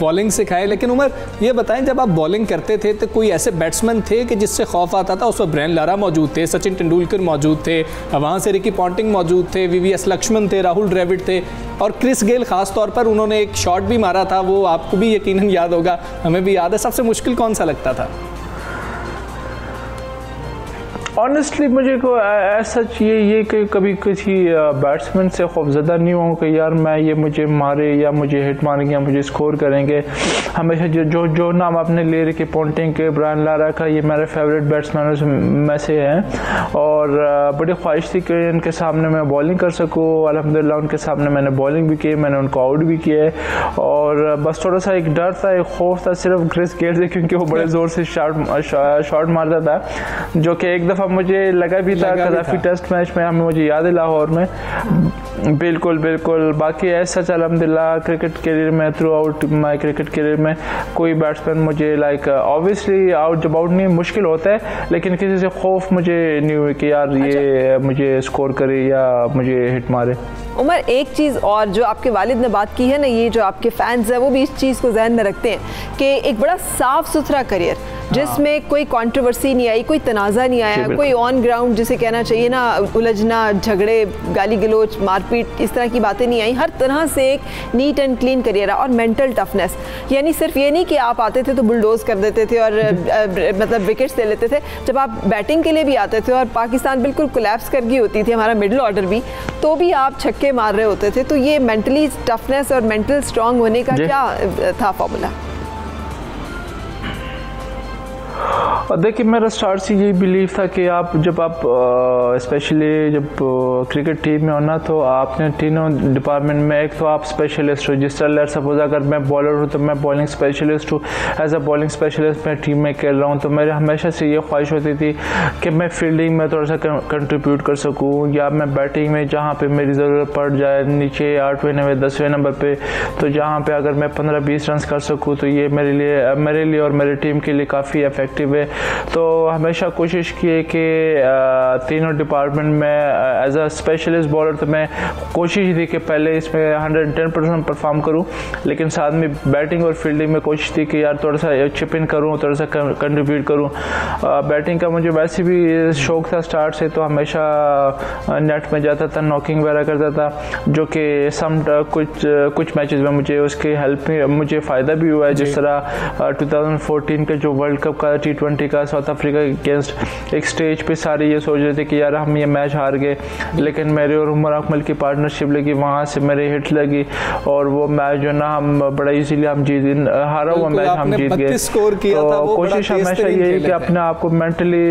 बॉलिंग सिखाएँ। लेकिन उमर ये बताएँ जब आप बॉलिंग करते थे तो कोई ऐसे बैट्समैन थे कि जिससे खौफ आता था? उस पर ब्रैन लारा मौजूद थे सचिन तेंदुलकर मौजूद थे वहाँ से रिकी पॉन्टिंग मौजूद थे वी वी एस लक्ष्मण थे राहुल द्रविड थे और क्रिस गेल खास तौर पर उन्होंने एक शॉट भी मारा था। वो आपको भी यकीनन याद होगा हमें भी याद है सबसे मुश्किल कौन सा लगता था? ऑनेस्टली मुझे को ऐसा चाहिए ये कि कभी किसी बैट्समैन से खौफजदा नहीं हूँ कि यार मैं ये मुझे मारे या मुझे हिट मारेंगे या मुझे स्कोर करेंगे। हमेशा जो जो जो नाम आपने ले रखे पोंटिंग के ब्रायन लारा का ये मेरे फेवरेट बैट्समैन में से हैं। और बड़ी ख्वाहिश थी कि इनके सामने मैं बॉलिंग कर सकूँ। अलहमदिल्ला उनके सामने मैंने बॉलिंग भी की मैंने उनको आउट भी किया है और बस थोड़ा सा एक डर था एक खौफ था सिर्फ़ ग्रेस गेट से क्योंकि वो बड़े ज़ोर से शॉट शॉट मारता था जो कि एक दफ़ा मुझे लगा भी था कदाफी टेस्ट मैच में हमें मुझे याद है लाहौर में बिल्कुल बिल्कुल बाकी ऐसा अलहमदिल्ला क्रिकेट करियर में throughout my cricket career में कोई बैट्समैन मुझे लाइक ऑब्वियसली आउट जब आउट नहीं मुश्किल होता है लेकिन किसी से खौफ मुझे नहीं हुई कि यार ये अच्छा। मुझे स्कोर करे या मुझे हिट मारे उमर एक चीज़ और जो आपके वालिद ने बात की है ना ये जो आपके फैंस हैं वो भी इस चीज़ को जहन में रखते हैं कि एक बड़ा साफ़ सुथरा करियर जिसमें हाँ। कोई कंट्रोवर्सी नहीं आई कोई तनाज़ा नहीं आया कोई ऑन ग्राउंड जिसे कहना चाहिए ना उलझना झगड़े गाली गलोच मारपीट इस तरह की बातें नहीं आई। हर तरह से एक नीट एंड क्लीन करियर और मेंटल टफनेस। यानी सिर्फ़ ये नहीं कि आप आते थे तो बुलडोज कर देते थे और मतलब विकेट्स ले लेते थे। जब आप बैटिंग के लिए भी आते थे और पाकिस्तान बिल्कुल कोलैप्स कर गई होती थी हमारा मिडिल ऑर्डर भी तो भी आप छक्के मार रहे होते थे। तो ये मेंटली टफनेस और मेंटल स्ट्रांग होने का क्या था फॉर्मूला और देखिए, मेरा स्टार्ट से यही बिलीव था कि आप, जब आप स्पेशली जब क्रिकेट टीम में होना तो आपने तीनों डिपार्टमेंट में, एक तो आप स्पेशलिस्ट हो। जिस तरह सपोज़ अगर मैं बॉलर हूँ तो मैं बॉलिंग स्पेशलिस्ट हूँ। एज अ बॉलिंग स्पेशलिस्ट मैं टीम में खेल रहा हूँ तो मेरे हमेशा से ये ख्वाहिश होती थी कि मैं फील्डिंग में थोड़ा सा कंट्रीब्यूट कर सकूँ, या मैं बैटिंग में, जहाँ पर मेरी ज़रूरत पड़ जाए, नीचे आठवें, नवे, दसवें नंबर पर तो जहाँ पर अगर मैं पंद्रह, बीस रन कर सकूँ तो ये मेरे लिए मेरे लिए और मेरी टीम के लिए काफ़ी इफ़ेक्टिव है। तो हमेशा कोशिश की कि तीनों डिपार्टमेंट में एज अ स्पेशलिस्ट बॉलर तो मैं कोशिश थी कि पहले इसमें हंड्रेड टेन परसेंट परफॉर्म करूँ लेकिन साथ में बैटिंग और फील्डिंग में कोशिश थी कि यार थोड़ा सा चिप इन करूँ थोड़ा सा कंट्रीब्यूट करूँ। बैटिंग का मुझे वैसे भी शौक था स्टार्ट से तो हमेशा नेट में जाता था नॉकिंग वगैरह करता था जो कि सम कुछ कुछ मैचेस में मुझे उसकी हेल्प मुझे फ़ायदा भी हुआ है। जिस तरह 2014 के जो वर्ल्ड कप का टी ट्वेंटी का साउथ अफ्रीका के अगेंस्ट एक स्टेज पे सारे ये सोच रहे थे कि यार हम ये मैच हार गए लेकिन मेरे और उमर अकमल की पार्टनरशिप लगी वहाँ से मेरे हिट लगी और वो मैच जो ना हम बड़ा इजीली हम जीत हारा हुआ मैच हम जीत गए। तो कोशिश हमेशा ये है कि अपने आप को मेंटली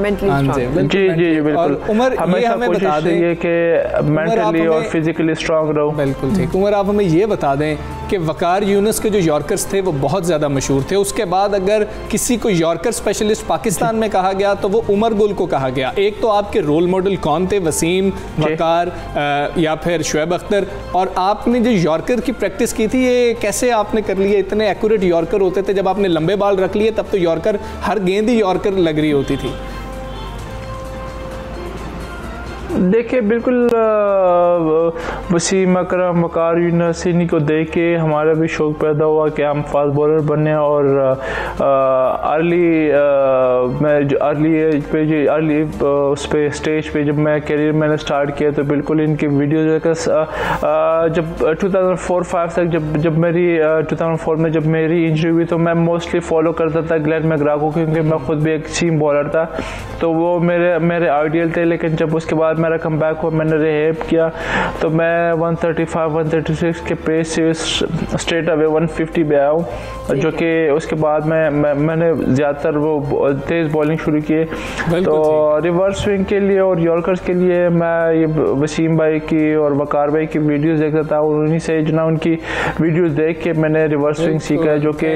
मेंटली हाँ जी जी जी बिल्कुल। उमर ये हमेशा हमें बता दें ये कि मेंटली और फिजिकली स्ट्रांग रहो। बिल्कुल ठीक। उमर आप हमें ये बता दें कि वकार यूनस के जो यॉर्कर्स थे वो बहुत ज़्यादा मशहूर थे। उसके बाद अगर किसी को यॉर्कर स्पेशलिस्ट पाकिस्तान में कहा गया तो वो उमर गुल को कहा गया। एक तो आपके रोल मॉडल कौन थे? वसीम वकार अ, या फिर शुएब अख्तर। और आपने जो यॉर्कर की प्रैक्टिस की थी ये कैसे आपने कर लिए इतने एक्यूरेट यॉर्कर होते थे जब आपने लंबे बाल रख लिए तब तो यॉर्कर हर गेंद ही यॉर्कर लग रही होती थी। देखिए बिल्कुल वसीम अकरम वकार यूनिवर्स इन्हीं को देख के हमारा भी शौक पैदा हुआ कि हम फास्ट बॉलर बने और अर्ली मैं जो अर्ली एज पे जो अर्ली उस पर स्टेज पे जब मैं करियर मैंने स्टार्ट किया तो बिल्कुल इनकी वीडियो देखकर जब 2004-5 तक जब जब मेरी अ, 2004 में जब मेरी इंजरी हुई तो मैं मोस्टली फॉलो करता था ग्लैन मैग्रा को क्योंकि मैं खुद भी एक सीम बॉलर था। तो वो मेरे मेरे आइडियल थे लेकिन जब उसके बाद मेरा कम बैक हुआ मैंने रिहेब किया तो मैं 135 136 के पेस से स्ट्रेट अवे 150 पे आया हूँ जो कि उसके बाद मैं, मैं मैंने ज़्यादातर वो तेज़ बॉलिंग शुरू की तो रिवर्स स्विंग के लिए और यॉर्कर्स के लिए मैं ये वसीम भाई की और वकार भाई की वीडियोस देखता था और उन्हीं से जो ना उनकी वीडियोस देख के मैंने रिवर्स स्विंग सीखा है जो कि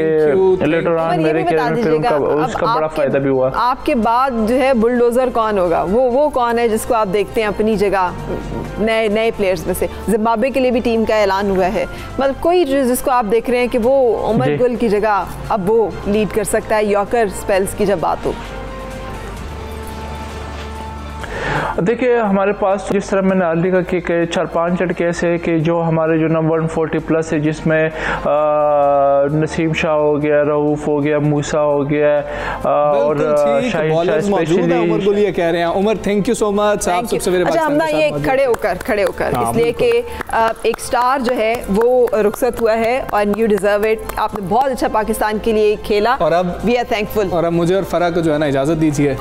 लेटर ऑन मेरे कैरियर में फिर उनका उसका बड़ा फ़ायदा भी हुआ। आपके बाद जो है बुलडोजर कौन होगा? वो वो कौन है जिसको आप देखते हैं अपनी जगह नए नए प्लेयर्स में से। जिम्बाब्वे के लिए भी टीम का ऐलान हुआ है। मतलब कोई जिसको आप देख रहे हैं कि वो उमर गुल की जगह अब वो लीड कर सकता है यॉकर स्पेल्स की जब बात हो। देखिए हमारे पास जिस तरह मैंने अर्ली का कि कि चार पाँच लड़के ऐसे हैं कि जो हमारे जो ना 140 प्लस है जिसमें नसीम शाह हो गया रऊफ हो गया मूसा हो गया आ, और हैं स्पेशली कह रहे हैं। Umar thank you so much आप सबसे मेरे अच्छा ये खड़े होकर खड़े होकर। हाँ, इसलिए कि एक स्टार जो है वो रुखसत हुआ है और यू डिजर्व इट आपने बहुत अच्छा पाकिस्तान के लिए खेला। और अब वी आर थैंकफुल और अब मुझे और फरा को जो है ना इजाज़त दीजिए।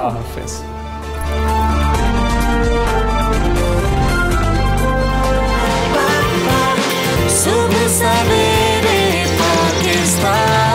saberé por qué estás.